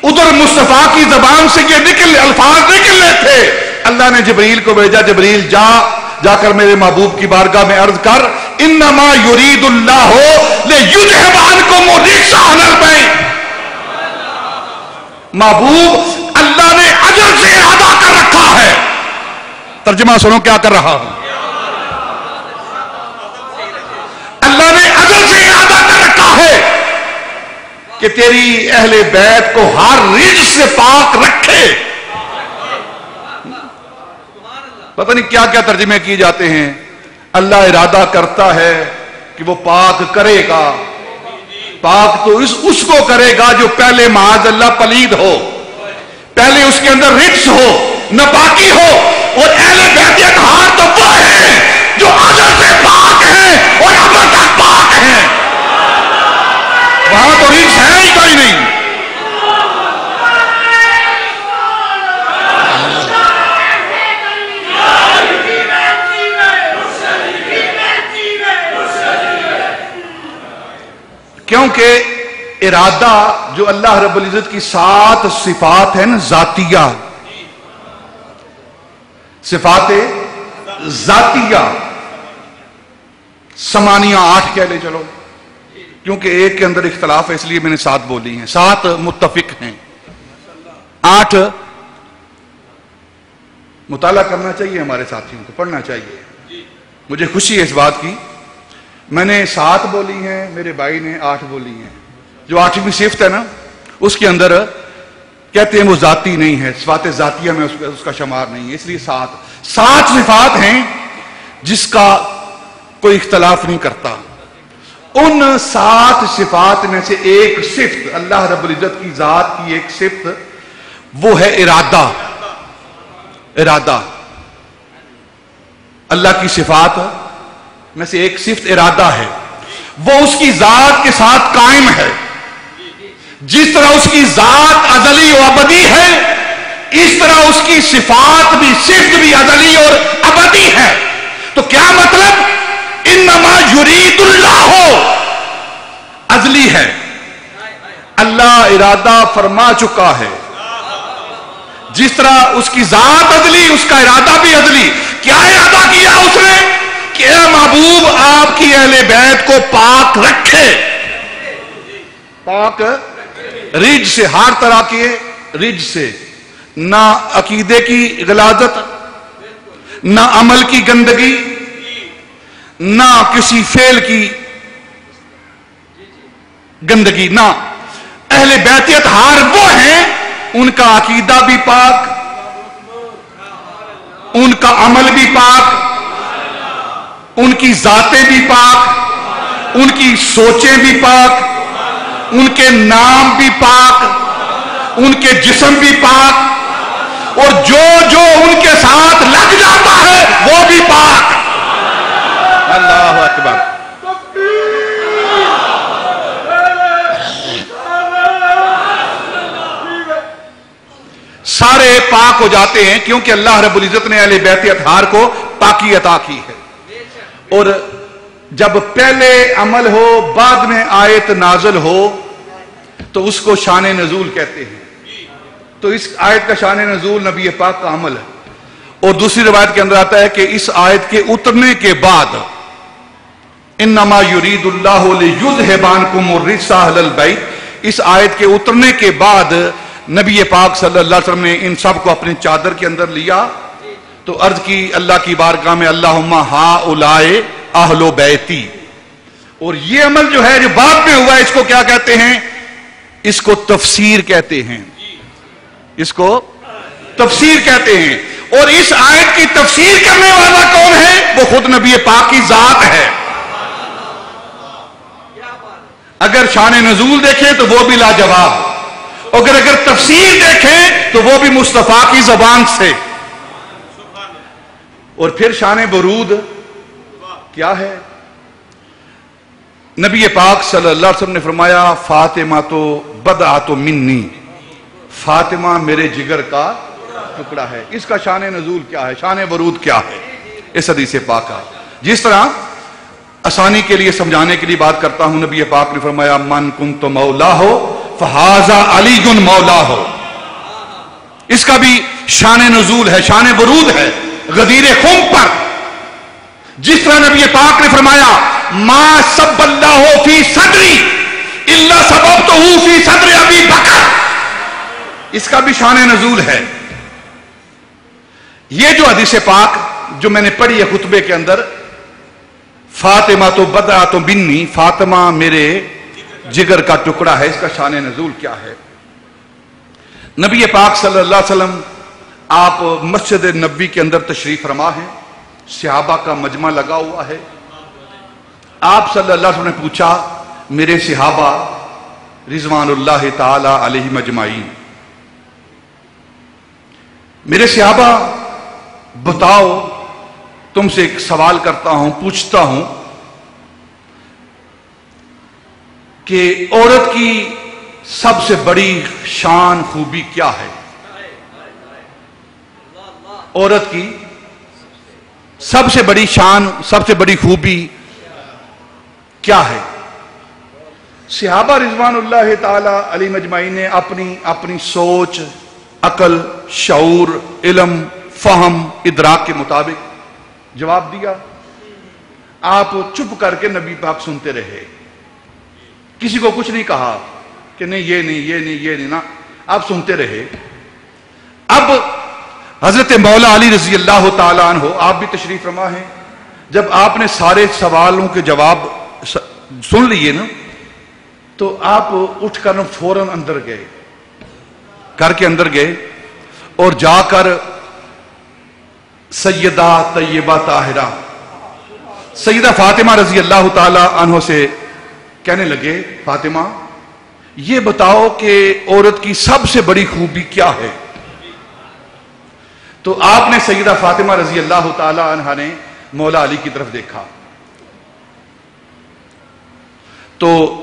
ادھر مصطفیٰ کی زبان سے یہ نکل الفاظ نکلنے تھے۔ اللہ نے جبریل کو بھیجا، جبریل جا جا کر میرے محبوب کی بارگاہ میں عرض کر، انما یرید اللہ ہو لے محبوب، اللہ نے اجر سے ارادہ کر رکھا ہے۔ ترجمہ سنو کیا کر رہا ہوں۔ کہ تیری اہل بیت کو ہر رج سے پاک رکھے۔ پتہ نہیں کیا کیا ترجمے کیے جاتے ہیں۔ اللہ ارادہ کرتا ہے کہ وہ پاک کرے گا۔ پاک تو اس اس کو کرے گا جو پہلے معاذ اللہ پلید ہو۔ پہلے اس کے اندر رکس ہو نپاکی ہو۔ اور اہل بیتیت ہار تو وہ ہے جو عدل سے پاک ہیں اور عمل تک پاک ہیں۔ وہاں تو رکس ہے ہی کوئی نہیں۔ کیونکہ ارادہ جو اللہ رب العزت کی سات صفات ہیں نا، ذاتیہ۔ صفات ذاتیہ۔ سمانیہ آٹھ کہہ لے چلو۔ کیونکہ ایک کے اندر اختلاف ہے، اس لیے میں نے سات بولی ہیں۔ سات متفق ہیں۔ آٹھ مطالعہ کرنا چاہیے ہمارے ساتھیوں کو، پڑھنا چاہیے۔ مجھے خوشی ہے اس بات کی۔ میں نے سات بولی ہیں، میرے بھائی نے آٹھ بولی ہیں۔ جو آٹھویں صفت ہے نا، اس کے اندر کہتے ہیں وہ ذاتی نہیں ہے، صفات ذاتیہ میں اس کا شمار نہیں ہے، اس لیے سات۔ سات صفات ہیں جس کا کوئی اختلاف نہیں کرتا۔ ان سات صفات میں سے ایک صفت، اللہ رب العزت کی ذات کی ایک صفت، وہ ہے ارادہ۔ ارادہ۔ اللہ کی صفات میں سے ایک صفت ارادہ ہے۔ وہ اس کی ذات کے ساتھ قائم ہے۔ جس طرح اس کی ذات ازلی و ابدی ہے، اس طرح اس کی صفات بھی، صفت بھی ازلی اور ابدی ہے۔ تو کیا مطلب؟ انما یرید اللہ. ہو ازلی ہے. اللہ ارادہ فرما چکا ہے. جس طرح اس کی ذات ازلی، اس کا ارادہ بھی ازلی. کیا ارادہ کیا اس نے؟ کہ اے محبوب، آپ کی اہل بیت کو پاک رکھے. پاک رج سے، ہر طرح کے رج سے. نہ عقیدے کی غلازت، نہ عمل کی گندگی نہ کسی فیل کی گندگی، نہ۔ اہل بیتیت ہار وہ ہیں، ان کا عقیدہ بھی پاک، ان کا عمل بھی پاک، ان کی ذاتیں بھی پاک، ان کی سوچیں بھی پاک، ان کے نام بھی پاک، ان کے جسم بھی پاک، اور جو جو ان کے ساتھ لگ جاتا ہے، وہ بھی پاک۔ اللہ اکبر سارے پاک ہو جاتے ہیں کیونکہ اللہ رب العزت نے اہل بیت اتھار کو پاکی عطا کی ہے۔ اور جب پہلے عمل ہو، بعد میں آیت نازل ہو، تو اس کو شان نزول کہتے ہیں۔ تو اس آیت کا شان نزول نبی پاک کا عمل ہے۔ اور دوسری روایت کے اندر آتا ہے کہ اس آیت کے اترنے کے بعد انما یرید اللہ یذهبانکم الرجس اهل البیت۔ اس آیت کے اترنے کے بعد نبی پاک صلی اللہ علیہ وسلم نے ان سب کو اپنی چادر کے اندر لیا۔ تو عرض کی اللہ کی بارگاہ میں اللہم ہا اولائے اہل بیتی۔ اور یہ عمل جو ہے، جو بعد میں ہوا ہے اس کو کیا کہتے ہیں؟ اس کو تفسیر کہتے ہیں۔ اس کو تفسیر کہتے ہیں۔ اور اس آیت کی تفسیر کرنے والا کون ہے؟ وہ خود نبی پاک کی ذات ہے۔ اگر شان نزول دیکھیں تو وہ بھی لاجواب۔ اگر اگر تفسیر دیکھیں تو وہ بھی مصطفیٰ کی زبان سے۔ اور پھر شان برود کیا ہے؟ نبی پاک صلی اللہ علیہ وسلم نے فرمایا، فاطمہ تو بدا تو منی۔ فاطمہ میرے جگر کا ٹکڑا ہے۔ اس کا شان نزول کیا ہے؟ شان برود کیا ہے؟ اس حدیث پاکا جس طرح آسانی کے لیے سمجھانے کے لیے بات کرتا ہوں۔ نبی پاک نے فرمایا، من کن تو مولا ہو فہذا علی گن مولا ہو اس کا بھی شان نزول ہے، شان برود ہے غدیر خم پر۔ جس طرح نبی پاک نے فرمایا، ما سب اللہ ہو فی صدری اللہ سبب تو ہوں فی صدر ابھی بکر. اس کا بھی شان نزول ہے۔ یہ جو حدیث پاک جو میں نے پڑھی ہے خطبے کے اندر فاطمہ تو بدا تو بنی، فاطمہ میرے جگر کا ٹکڑا ہے، اس کا شان نزول کیا ہے؟ نبی پاک صلی اللہ علیہ وسلم، آپ مسجد نبی کے اندر تشریف رما ہیں، صحابہ کا مجمع لگا ہوا ہے۔ آپ صلی اللہ علیہ وسلم نے پوچھا، میرے صحابہ رضوان اللہ تعالی علیہ مجمعین، میرے صحابہ بتاؤ تم سے ایک سوال کرتا ہوں، پوچھتا ہوں کہ عورت کی سب سے بڑی شان خوبی کیا ہے؟ عورت کی سب سے بڑی شان، سب سے بڑی خوبی کیا ہے؟ صحابہ رضوان اللہ تعالی علی مجمعین نے اپنی اپنی سوچ، عقل، شعور، علم، فہم، ادراک کے مطابق جواب دیا۔ آپ چپ کر کے نبی پاک سنتے رہے۔ کسی کو کچھ نہیں کہا کہ نہیں، یہ نہیں یہ نہیں یہ نہیں نا آپ سنتے رہے۔ اب حضرت مولا علی رضی اللہ تعالیٰ عنہ، آپ بھی تشریف رما ہیں۔ جب آپ نے سارے سوالوں کے جواب سن لیے نا، تو آپ اٹھ کر فوراً اندر گئے۔ گھر کے اندر گئے اور جا کر سیدہ طیبہ طاہرہ۔ سیدہ فاطمہ رضی اللہ تعالی عنہ سے کہنے لگے، فاطمہ، یہ بتاؤ کہ عورت کی سب سے بڑی خوبی کیا ہے؟ تو آپ نے سیدہ فاطمہ رضی اللہ تعالی عنہ نے مولا علی کی طرف دیکھا۔ تو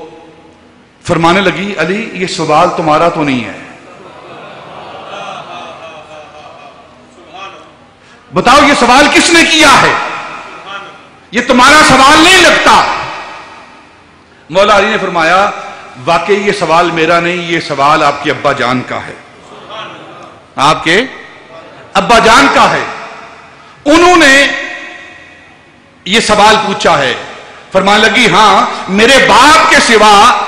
فرمانے لگی، علی، یہ سوال تمہارا تو نہیں ہے۔ بتاؤ یہ سوال کس نے کیا ہے؟ یہ تمہارا سوال نہیں لگتا۔ مولا علی نے فرمایا، واقعی یہ سوال میرا نہیں، یہ سوال آپ کے ابا جان کا ہے۔ آپ کے ابا جان کا ہے۔ انہوں نے یہ سوال پوچھا ہے۔ فرمان لگی ہاں میرے باپ کے سوا،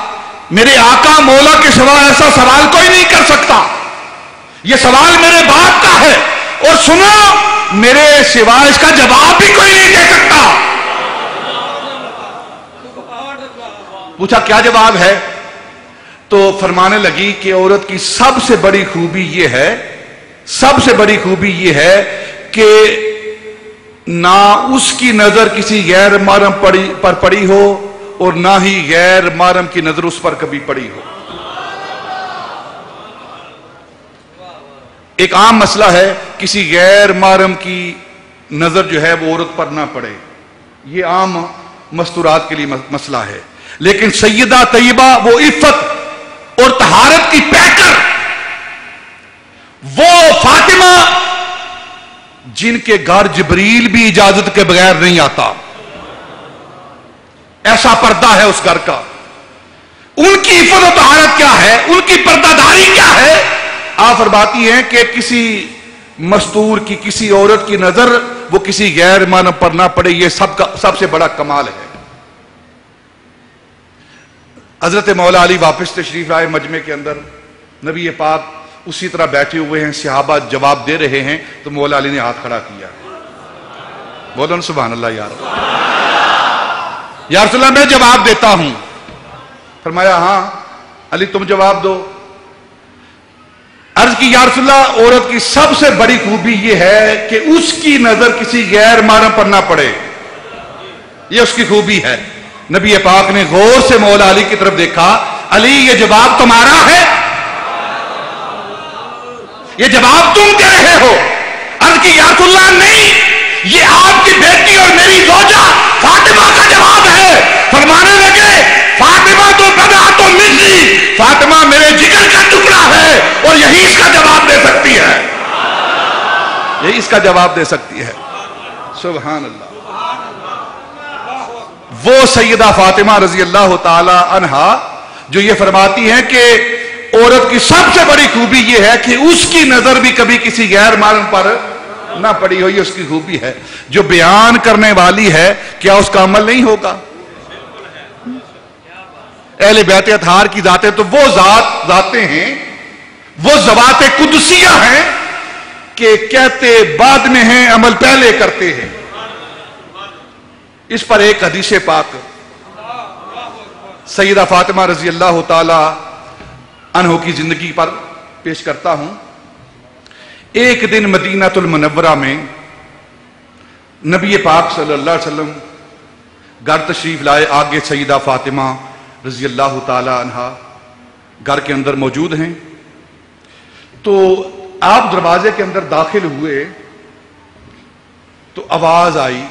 میرے آقا مولا کے سوا ایسا سوال کوئی نہیں کر سکتا۔ یہ سوال میرے باپ کا ہے۔ اور سنو میرے سوا اس کا جواب بھی کوئی نہیں دے سکتا۔ پوچھا کیا جواب ہے؟ تو فرمانے لگی کہ عورت کی سب سے بڑی خوبی یہ ہے، سب سے بڑی خوبی یہ ہے کہ نہ اس کی نظر کسی غیر محرم پر پڑی ہو اور نہ ہی غیر محرم کی نظر اس پر کبھی پڑی ہو۔ ایک عام مسئلہ ہے کسی غیر محرم کی نظر جو ہے وہ عورت پر نہ پڑے۔ یہ عام مستورات کے لیے مسئلہ ہے۔ لیکن سیدہ طیبہ وہ عفت اور تہارت کی پیکر، وہ فاطمہ جن کے گھر جبریل بھی اجازت کے بغیر نہیں آتا۔ ایسا پردہ ہے اس گھر کا۔ ان کی عفت و طہارت کیا ہے؟ ان کی پردہ داری کیا ہے؟ آپ فرماتی ہیں کہ کسی مستور کی کسی عورت کی نظر وہ کسی غیر مان پر نہ پڑے، یہ سب کا سب سے بڑا کمال ہے۔ حضرت مولا علی واپس تشریف آئے مجمع کے اندر۔ نبی پاک اسی طرح بیٹھے ہوئے ہیں، صحابہ جواب دے رہے ہیں، تو مولا علی نے ہاتھ کھڑا کیا۔ بولو سبحان اللہ یار۔ یا رسول اللہ، میں جواب دیتا ہوں۔ فرمایا ہاں علی تم جواب دو۔ عرض کی یا رسول اللہ، عورت کی سب سے بڑی خوبی یہ ہے کہ اس کی نظر کسی غیر مارم پر نہ پڑے۔ یہ اس کی خوبی ہے۔ نبی پاک نے غور سے مولا علی کی طرف دیکھا۔ علی، یہ جواب تمہارا ہے؟ یہ جواب تم دے رہے ہو۔ عرض کی یا رسول اللہ، نہیں۔ یہ آپ کی بیٹی اور میری زوجہ فاطمہ کا جواب ہے۔ فرمانے لگے، فاطمہ تو بنا تو ملی۔ فاطمہ میرے جگر کا ٹکڑا ہے اور یہی اس کا جواب دے سکتی ہے۔ یہی اس کا جواب دے سکتی ہے۔ سبحان اللہ۔ وہ سیدہ فاطمہ رضی اللہ تعالی عنہا جو یہ فرماتی ہیں کہ عورت کی سب سے بڑی خوبی یہ ہے کہ اس کی نظر بھی کبھی کسی غیر معلوم پر نہ پڑی ہوئی اس کی خوبی ہے۔ جو بیان کرنے والی ہے، کیا اس کا عمل نہیں ہوگا؟ اہل بیت اتھار کی ذاتیں تو وہ ذات، ذاتیں ہیں وہ زبات قدسیہ ہیں کہ کہتے بعد میں ہیں، عمل پہلے کرتے ہیں۔ اس پر ایک حدیث پاک، سیدہ فاطمہ رضی اللہ تعالی انہوں کی زندگی پر پیش کرتا ہوں۔ ایک دن مدینہ المنورہ میں نبی پاک صلی اللہ علیہ وسلم گھر تشریف لائے۔ آگے سیدہ فاطمہ رضی اللہ تعالی عنہ گھر کے اندر موجود ہیں۔ تو آپ دروازے کے اندر داخل ہوئے تو آواز آئی،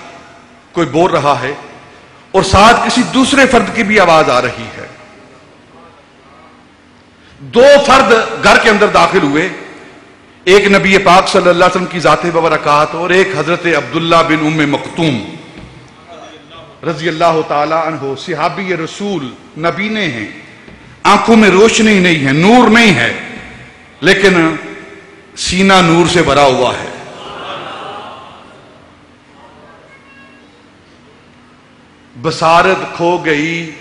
کوئی بول رہا ہے اور ساتھ کسی دوسرے فرد کی بھی آواز آ رہی ہے۔ دو فرد گھر کے اندر داخل ہوئے، ایک نبی پاک صلی اللہ علیہ وسلم کی ذات ببرکات اور ایک حضرت عبداللہ بن ام مختوم رضی اللہ تعالی عنہ، صحابی رسول نبینے ہیں۔ آنکھوں میں روشنی نہیں ہے، نور نہیں ہے۔ لیکن سینہ نور سے بھرا ہوا ہے۔ بسارت کھو گئی،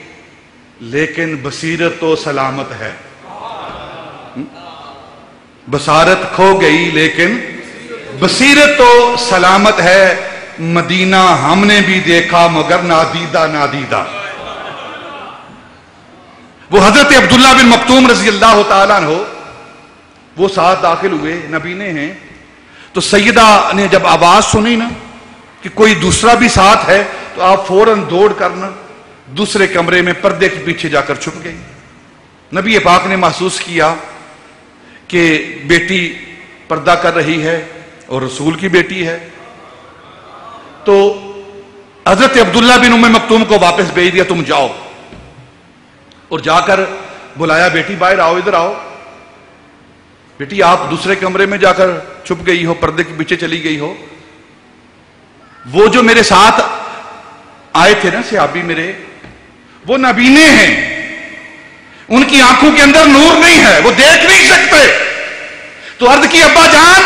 لیکن بصیرت تو سلامت ہے۔ بسارت کھو گئی، لیکن بصیرت تو سلامت ہے۔ مدینہ ہم نے بھی دیکھا، مگر نادیدہ نادیدہ۔ وہ حضرت عبداللہ بن مکتوم رضی اللہ تعالیٰ ہو وہ ساتھ داخل ہوئے، نبی نے ہیں۔ تو سیدہ نے جب آواز سنی نا کہ کوئی دوسرا بھی ساتھ ہے، تو آپ فوراً دوڑ کرنا، دوسرے کمرے میں پردے کے پیچھے جا کر چھپ گئی نبی پاک نے محسوس کیا کہ بیٹی پردہ کر رہی ہے اور رسول کی بیٹی ہے۔ تو حضرت عبداللہ بن ام مکتوم کو واپس بھیج دیا، تم جاؤ۔ اور جا کر بلایا بیٹی، باہر آؤ، ادھر آؤ۔ بیٹی، آپ دوسرے کمرے میں جا کر چھپ گئی ہو، پردے کے پیچھے چلی گئی ہو۔ وہ جو میرے ساتھ آئے تھے نا سیابی میرے، وہ نبینے ہیں۔ ان کی آنکھوں کے اندر نور نہیں ہے، وہ دیکھ نہیں سکتے۔ تو عرض کی، ابا جان،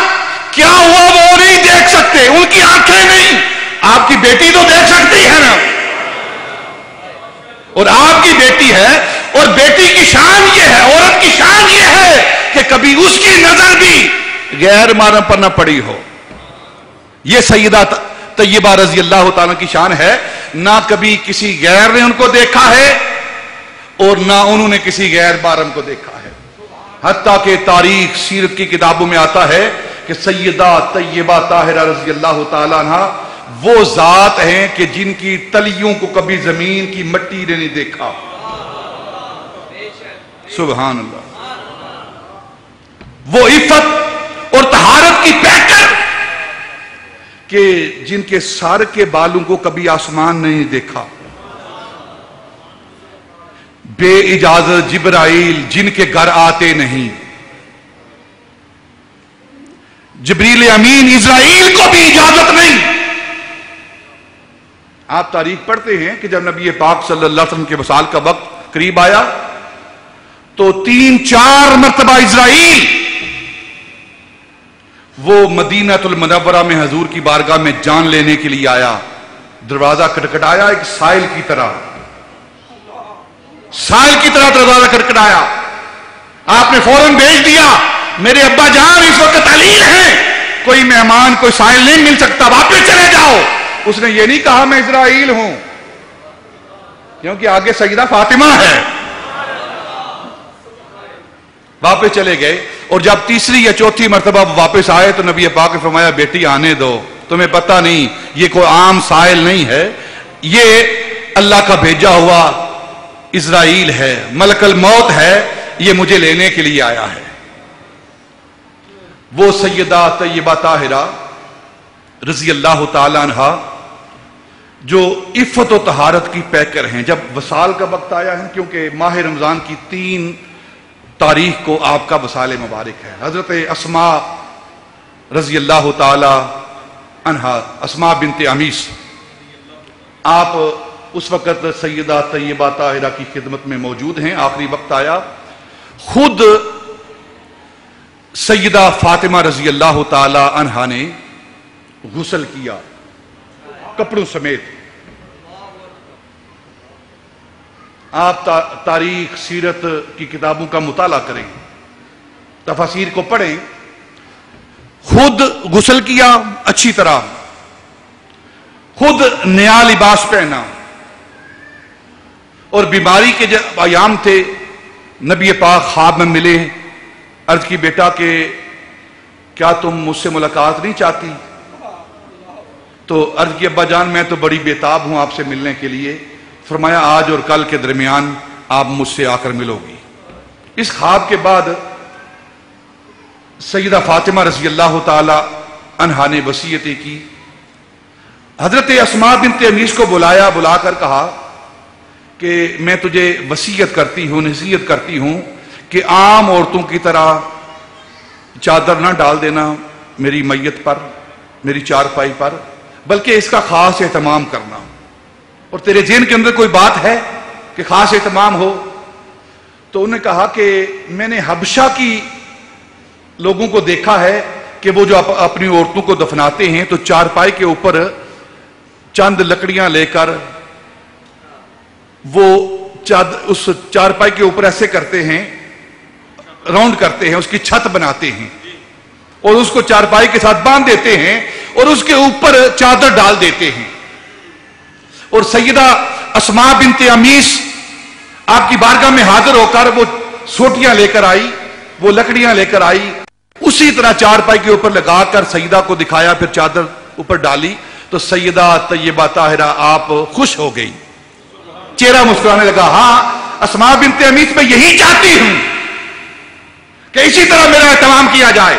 کیا ہوا؟ وہ نہیں دیکھ سکتے۔ ان کی آنکھیں نہیں۔ آپ کی بیٹی تو دیکھ سکتی ہے نا۔ اور آپ کی بیٹی ہے اور بیٹی کی شان یہ ہے، عورت کی شان یہ ہے کہ کبھی اس کی نظر بھی غیر مارم پر نہ پڑی ہو۔ یہ سیدہ طیبہ رضی اللہ تعالیٰ کی شان ہے۔ نہ کبھی کسی غیر نے ان کو دیکھا ہے اور نہ انہوں نے کسی غیر بارم کو دیکھا ہے۔ حتیٰ کہ تاریخ سیرت کی کتابوں میں آتا ہے کہ سیدہ طیبہ طاہرہ رضی اللہ تعالیٰ عنہ وہ ذات ہیں کہ جن کی تلیوں کو کبھی زمین کی مٹی نے نہیں دیکھا۔ سبحان اللہ۔ وہ عفت اور تہارت کی پیکر کہ جن کے سار کے بالوں کو کبھی آسمان نہیں دیکھا۔ بے اجازت جبرائیل جن کے گھر آتے نہیں۔ جبریل امین اسرائیل کو بھی اجازت نہیں۔ آپ تاریخ پڑھتے ہیں کہ جب نبی پاک صلی اللہ علیہ وسلم کے وسال کا وقت قریب آیا تو تین چار مرتبہ اسرائیل وہ مدینہ المنورہ میں حضور کی بارگاہ میں جان لینے کے لیے آیا۔ دروازہ کٹکٹایا ایک سائل کی طرح۔ سائل کی طرح دروازہ کٹکٹایا آپ نے فوراً بھیج دیا، میرے ابا جان اس وقت تعلیم ہے کوئی مہمان، کوئی سائل نہیں مل سکتا، واپس چلے جاؤ۔ اس نے یہ نہیں کہا میں اسرائیل ہوں، کیونکہ آگے سیدہ فاطمہ ہے۔ واپس چلے گئے اور جب تیسری یا چوتھی مرتبہ واپس آئے تو نبی پاک فرمایا، بیٹی، آنے دو، تمہیں پتہ نہیں، یہ کوئی عام سائل نہیں ہے، یہ اللہ کا بھیجا ہوا اسرائیل ہے، ملک الموت ہے، یہ مجھے لینے کے لیے آیا ہے۔ وہ سیدہ طیبہ طاہرہ رضی اللہ تعالی عنہ جو عفت و تہارت کی پیکر ہیں، جب وسال کا وقت آیا ہے، کیونکہ ماہ رمضان کی تین تاریخ کو آپ کا وسال مبارک ہے۔ حضرت اسما رضی اللہ تعالی عنہ اسما بنت امیس آپ اس وقت سیدہ طیبہ طاہرہ کی خدمت میں موجود ہیں۔ آخری وقت آیا۔ خود سیدہ فاطمہ رضی اللہ تعالی عنہ نے غسل کیا، کپڑوں سمیت۔ آپ تاریخ، سیرت کی کتابوں کا مطالعہ کریں تفاصیر کو پڑھیں، خود غسل کیا، اچھی طرح، خود نیا لباس پہنا، اور بیماری کے جب ایام تھے، نبی پاک خواب میں ملے عرض کی بیٹا کہ کیا تم مجھ سے ملاقات نہیں چاہتی؟ تو عرض کی ابا جان، میں تو بڑی بیتاب ہوں آپ سے ملنے کے لیے۔ فرمایا، آج اور کل کے درمیان آپ مجھ سے آ کر ملو گی۔ اس خواب کے بعد سیدہ فاطمہ رضی اللہ تعالی انہا نے وسیعتیں کی۔ حضرت اسما بنت امیش کو بلایا، بلا کر کہا کہ میں تجھے وسیعت کرتی ہوں، نصیحت کرتی ہوں کہ عام عورتوں کی طرح چادر نہ ڈال دینا میری میت پر، میری چار پائی پر، بلکہ اس کا خاص اہتمام کرنا۔ اور تیرے ذہن کے اندر کوئی بات ہے کہ خاص اہتمام ہو؟ تو انہوں نے کہا کہ میں نے حبشہ کی لوگوں کو دیکھا ہے کہ وہ جو اپنی عورتوں کو دفناتے ہیں تو چار پائی کے اوپر چند لکڑیاں لے کر وہ اس چار پائی کے اوپر ایسے کرتے ہیں، راؤنڈ کرتے ہیں، اس کی چھت بناتے ہیں اور اس کو چارپائی کے ساتھ باندھ دیتے ہیں اور اس کے اوپر چادر ڈال دیتے ہیں۔ اور سیدہ اسما بنت امیس آپ کی بارگاہ میں حاضر ہو کر وہ سوٹیاں لے کر آئی، وہ لکڑیاں لے کر آئی، اسی طرح چار پائی کے اوپر لگا کر سیدہ کو دکھایا، پھر چادر اوپر ڈالی، تو سیدہ طیبہ طاہرہ آپ خوش ہو گئی۔ چہرہ مسکرانے لگا ہاں اسما بنت امیس میں یہی چاہتی ہوں کہ اسی طرح میرا اہتمام کیا جائے۔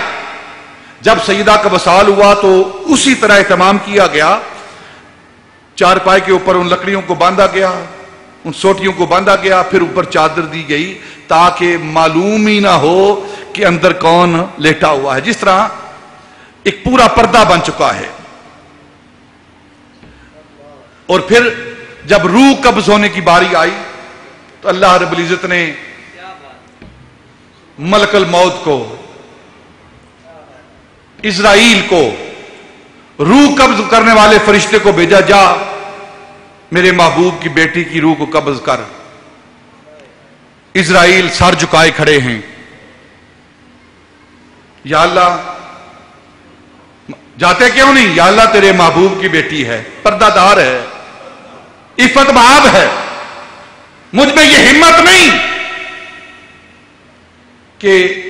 جب سیدہ کا وسال ہوا تو اسی طرح اہتمام کیا گیا۔ چار پائے کے اوپر ان لکڑیوں کو باندھا گیا، ان سوٹیوں کو باندھا گیا، پھر اوپر چادر دی گئی تاکہ معلوم ہی نہ ہو کہ اندر کون لیٹا ہوا ہے۔ جس طرح ایک پورا پردہ بن چکا ہے۔ اور پھر جب روح قبض ہونے کی باری آئی تو اللہ رب العزت نے ملک الموت کو، اسرائیل کو، روح قبض کرنے والے فرشتے کو بھیجا، جا میرے محبوب کی بیٹی کی روح کو قبض کر۔ اسرائیل سر جھکائے کھڑے ہیں۔ یا اللہ، جاتے کیوں نہیں؟ یا اللہ، تیرے محبوب کی بیٹی ہے، پردہ دار ہے، عفت باب ہے۔ مجھ میں یہ ہمت نہیں کہ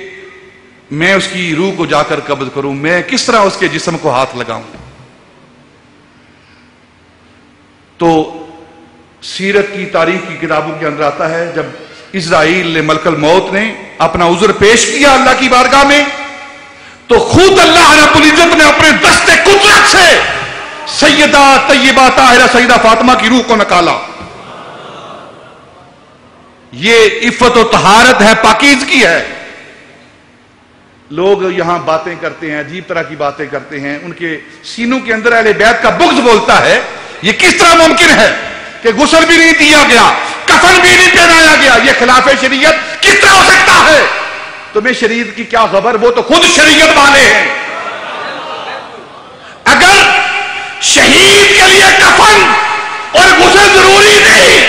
میں اس کی روح کو جا کر قبض کروں۔ میں کس طرح اس کے جسم کو ہاتھ لگاؤں؟ تو سیرت کی تاریخ کی کتابوں کے اندر آتا ہے، جب اسرائیل نے ملک الموت نے اپنا عذر پیش کیا اللہ کی بارگاہ میں، تو خود اللہ رب العزت نے اپنے دست قدرت سے سیدہ طیبہ طاہرہ سیدہ فاطمہ کی روح کو نکالا۔ یہ عفت و تہارت ہے پاکیز کی ہے۔ لوگ یہاں باتیں کرتے ہیں، عجیب طرح کی باتیں کرتے ہیں۔ ان کے سینوں کے اندر اہل بیت کا بغض بولتا ہے۔ یہ کس طرح ممکن ہے کہ غسل بھی نہیں دیا گیا، کفن بھی نہیں پہنایا گیا؟ یہ خلاف شریعت کس طرح ہو سکتا ہے؟ تمہیں شریعت کی کیا خبر؟ وہ تو خود شریعت والے ہیں۔ اگر شہید کے لیے کفن اور غسل ضروری نہیں،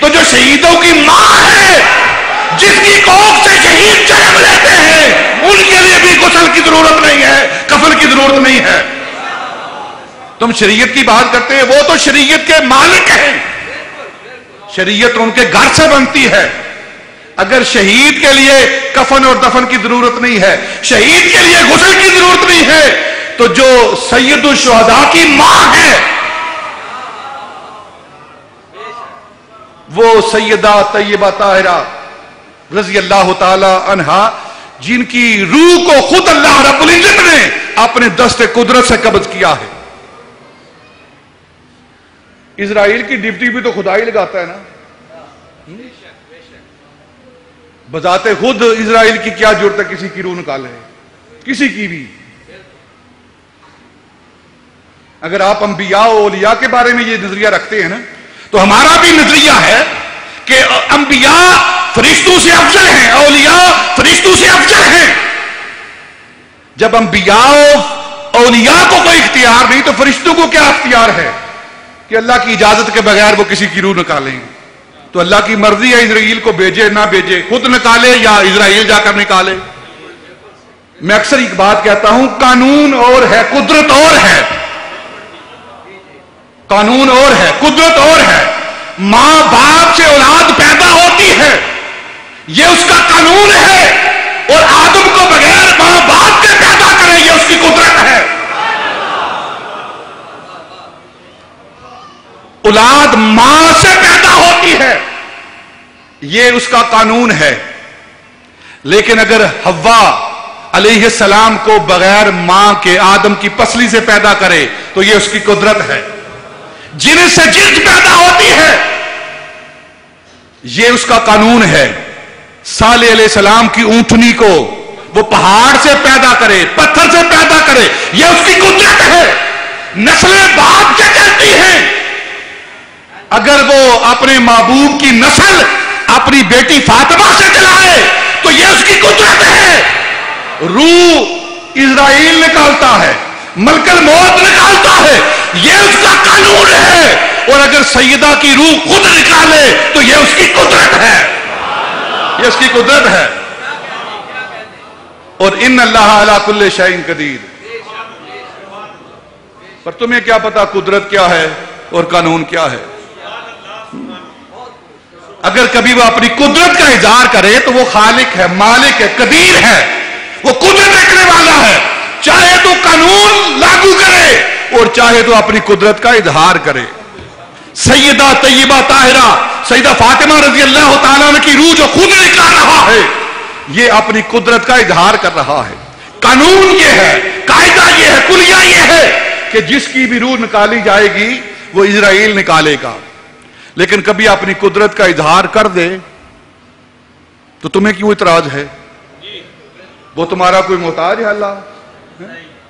تو جو شہیدوں کی ماں ہے، جس کی کوک سے شہید جنم لیتے ہیں، ان کے لیے بھی غسل کی ضرورت نہیں ہے، کفن کی ضرورت نہیں ہے۔ تم شریعت کی بات کرتے ہیں، وہ تو شریعت کے مالک ہیں۔ شریعت ان کے گھر سے بنتی ہے۔ اگر شہید کے لیے کفن اور دفن کی ضرورت نہیں ہے، شہید کے لیے غسل کی ضرورت نہیں ہے، تو جو سید الشہداء کی ماں ہے، وہ سیدہ طیبہ طاہرہ رضی اللہ تعالی عنہا، جن کی روح کو خود اللہ رب العزت نے اپنے دست قدرت سے قبض کیا ہے۔ اسرائیل کی ڈپٹی بھی تو خدا ہی لگاتا ہے نا۔ بذات خود اسرائیل کی کیا ضرورت ہے؟ کسی کی روح نکالے کسی کی بھی۔ اگر آپ انبیاء و اولیاء کے بارے میں یہ نظریہ رکھتے ہیں نا، تو ہمارا بھی نظریہ ہے کہ انبیاء فرشتوں سے افضل ہیں، اولیاء فرشتوں سے افضل ہیں۔ جب انبیاء اولیاء کو کوئی اختیار نہیں، تو فرشتوں کو کیا اختیار ہے؟ کہ اللہ کی اجازت کے بغیر وہ کسی کی روح نکالیں۔ تو اللہ کی مرضی ہے اسرائیل کو بھیجے، نہ بھیجے، خود نکالے یا اسرائیل جا کر نکالے۔ میں اکثر ایک بات کہتا ہوں، قانون اور ہے، قدرت اور ہے۔ قانون اور ہے، قدرت اور ہے۔ ماں باپ سے اولاد پیدا ہوتی ہے۔ یہ اس کا قانون ہے۔ اور آدم کو بغیر ماں باپ کے پیدا کرے یہ اس کی قدرت ہے اولاد ماں سے پیدا ہوتی ہے۔ یہ اس کا قانون ہے۔ لیکن اگر ہوا علیہ السلام کو بغیر ماں کے آدم کی پسلی سے پیدا کرے، تو یہ اس کی قدرت ہے۔ جن سے جلد پیدا ہوتی ہے۔ یہ اس کا قانون ہے۔ صالح علیہ السلام کی اونٹنی کو وہ پہاڑ سے پیدا کرے، پتھر سے پیدا کرے، یہ اس کی قدرت ہے۔ نسلیں باپ سے چلتی ہیں۔ اگر وہ اپنے محبوب کی نسل اپنی بیٹی فاطمہ سے چلائے، تو یہ اس کی قدرت ہے۔ روح اسرائیل نکالتا ہے ملکل موت نکالتا ہے۔ یہ اس کا قانون ہے۔ اور اگر سیدہ کی روح خود نکالے، تو یہ اس کی قدرت ہے۔ یہ اس کی قدرت ہے۔ اور ان اللہ کل شعین قدیر۔ پر تمہیں کیا پتا قدرت کیا ہے اور قانون کیا ہے؟ اگر کبھی وہ اپنی قدرت کا اظہار کرے تو وہ خالق ہے، مالک ہے، قدیر ہے۔ وہ قدرت رکھنے والا ہے۔ چاہے تو قانون لاگو کرے اور چاہے تو اپنی قدرت کا اظہار کرے۔ سیدہ طیبہ طاہرہ، سیدہ فاطمہ رضی اللہ تعالیٰ کی روح جو خود نکال رہا ہے، یہ اپنی قدرت کا اظہار کر رہا ہے۔ قانون یہ ہے، قاعدہ یہ ہے، کلیہ یہ ہے کہ جس کی بھی روح نکالی جائے گی، وہ اسرائیل نکالے گا۔ لیکن کبھی اپنی قدرت کا اظہار کر دے تو تمہیں کیوں اعتراض ہے؟ وہ تمہارا کوئی محتاج ہے اللہ؟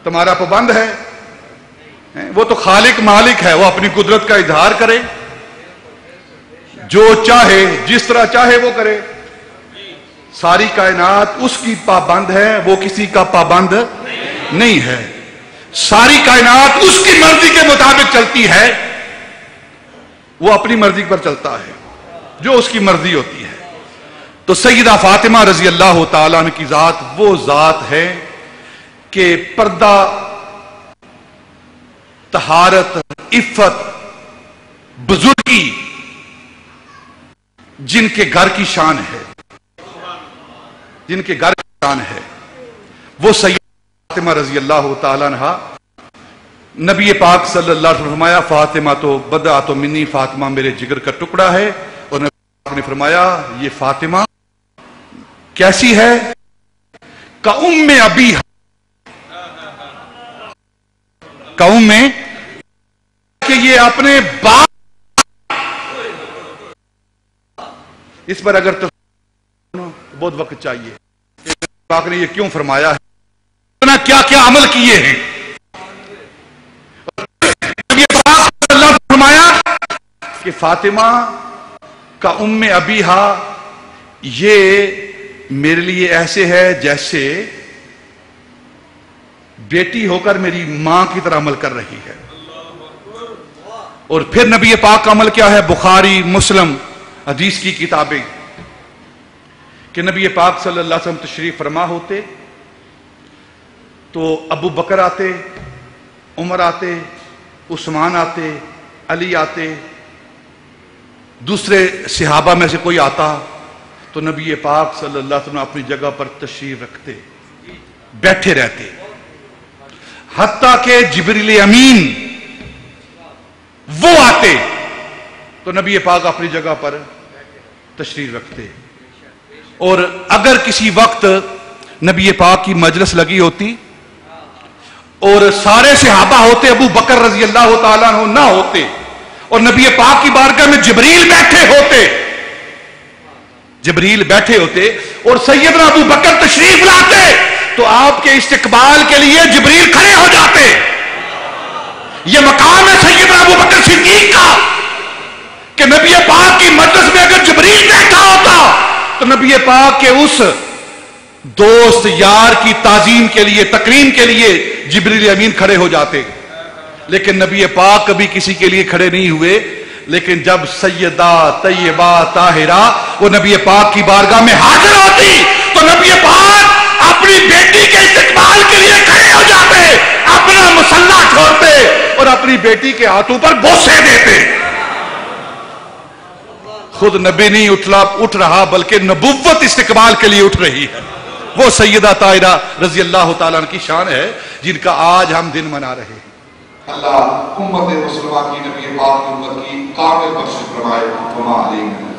تمہارا پابند ہے؟ وہ تو خالق مالک ہے، وہ اپنی قدرت کا اظہار کرے۔ جو چاہے، جس طرح چاہے وہ کرے۔ ساری کائنات اس کی پابند ہے، وہ کسی کا پابند نہیں ہے۔ ساری کائنات اس کی مرضی کے مطابق چلتی ہے۔ وہ اپنی مرضی پر چلتا ہے، جو اس کی مرضی ہوتی ہے۔ تو سیدہ فاطمہ رضی اللہ تعالیٰ کی ذات وہ ذات ہے کہ پردہ تہارت عفت، بزرگی جن کے گھر کی شان ہے۔ جن کے گھر کی شان ہے۔ وہ سید فاطمہ رضی اللہ تعالیٰ عنہ نبی پاک صلی اللہ علیہ وسلم فرمایا، فاطمہ تو بدا تو منی، فاطمہ میرے جگر کا ٹکڑا ہے۔ اور نبی پاک نے فرمایا، یہ فاطمہ کیسی ہے؟ ام میں ابھی قوم میں کہ یہ اپنے باپ اس پر اگر تو بہت وقت چاہیے۔ پاک نے یہ کیوں فرمایا ہے؟ کیا کیا عمل کیے ہیں؟ کہ فاطمہ کا ام ابیہا، یہ میرے لیے ایسے ہے جیسے بیٹی ہو کر میری ماں کی طرح عمل کر رہی ہے۔ اور پھر نبی پاک کا عمل کیا ہے؟ بخاری، مسلم، حدیث کی کتابیں۔ کہ نبی پاک صلی اللہ علیہ وسلم تشریف فرما ہوتے، تو ابو بکر آتے، عمر آتے، عثمان آتے، علی آتے دوسرے صحابہ میں سے کوئی آتا تو نبی پاک صلی اللہ علیہ وسلم اپنی جگہ پر تشریف رکھتے، بیٹھے رہتے۔ حتیٰ کہ جبریل امین وہ آتے تو نبی پاک اپنی جگہ پر تشریف رکھتے۔ اور اگر کسی وقت نبی پاک کی مجلس لگی ہوتی اور سارے صحابہ ہوتے، ابو بکر رضی اللہ تعالیٰ نہ ہوتے اور نبی پاک کی بارگاہ میں جبریل بیٹھے ہوتے۔ جبریل بیٹھے ہوتے اور سیدنا ابو بکر تشریف لاتے تو آپ کے استقبال کے لیے جبریل کھڑے ہو جاتے۔ یہ مقام ہے سیدنا ابو بکر صدیق کا کہ نبی پاک کی مجلس میں اگر جبریل بیٹھا ہوتا تو نبی پاک کے اس دوست یار کی تعظیم کے لیے، تکریم کے لیے جبریل امین کھڑے ہو جاتے۔ لیکن نبی پاک کبھی کسی کے لیے کھڑے نہیں ہوئے، لیکن جب سیدہ، طیبہ، طاہرہ وہ نبی پاک کی بارگاہ میں حاضر ہوتی، تو نبی پاک اپنی بیٹی کے استقبال کے لیے کھڑے ہو جاتے، اپنا مسلح چھوڑتے اور اپنی بیٹی کے ہاتھوں پر بوسے دیتے۔ خود نبی نہیں اٹھلا، اٹھ رہا، بلکہ نبوت استقبال کے لیے اٹھ رہی ہے۔ وہ سیدہ طائرہ رضی اللہ تعالیٰ کی شان ہے، جن کا آج ہم دن منا رہے ہیں۔
اللہ امت مسلمہ کی نبی پاک امت کی کامل بخش فرمائے وما علیہ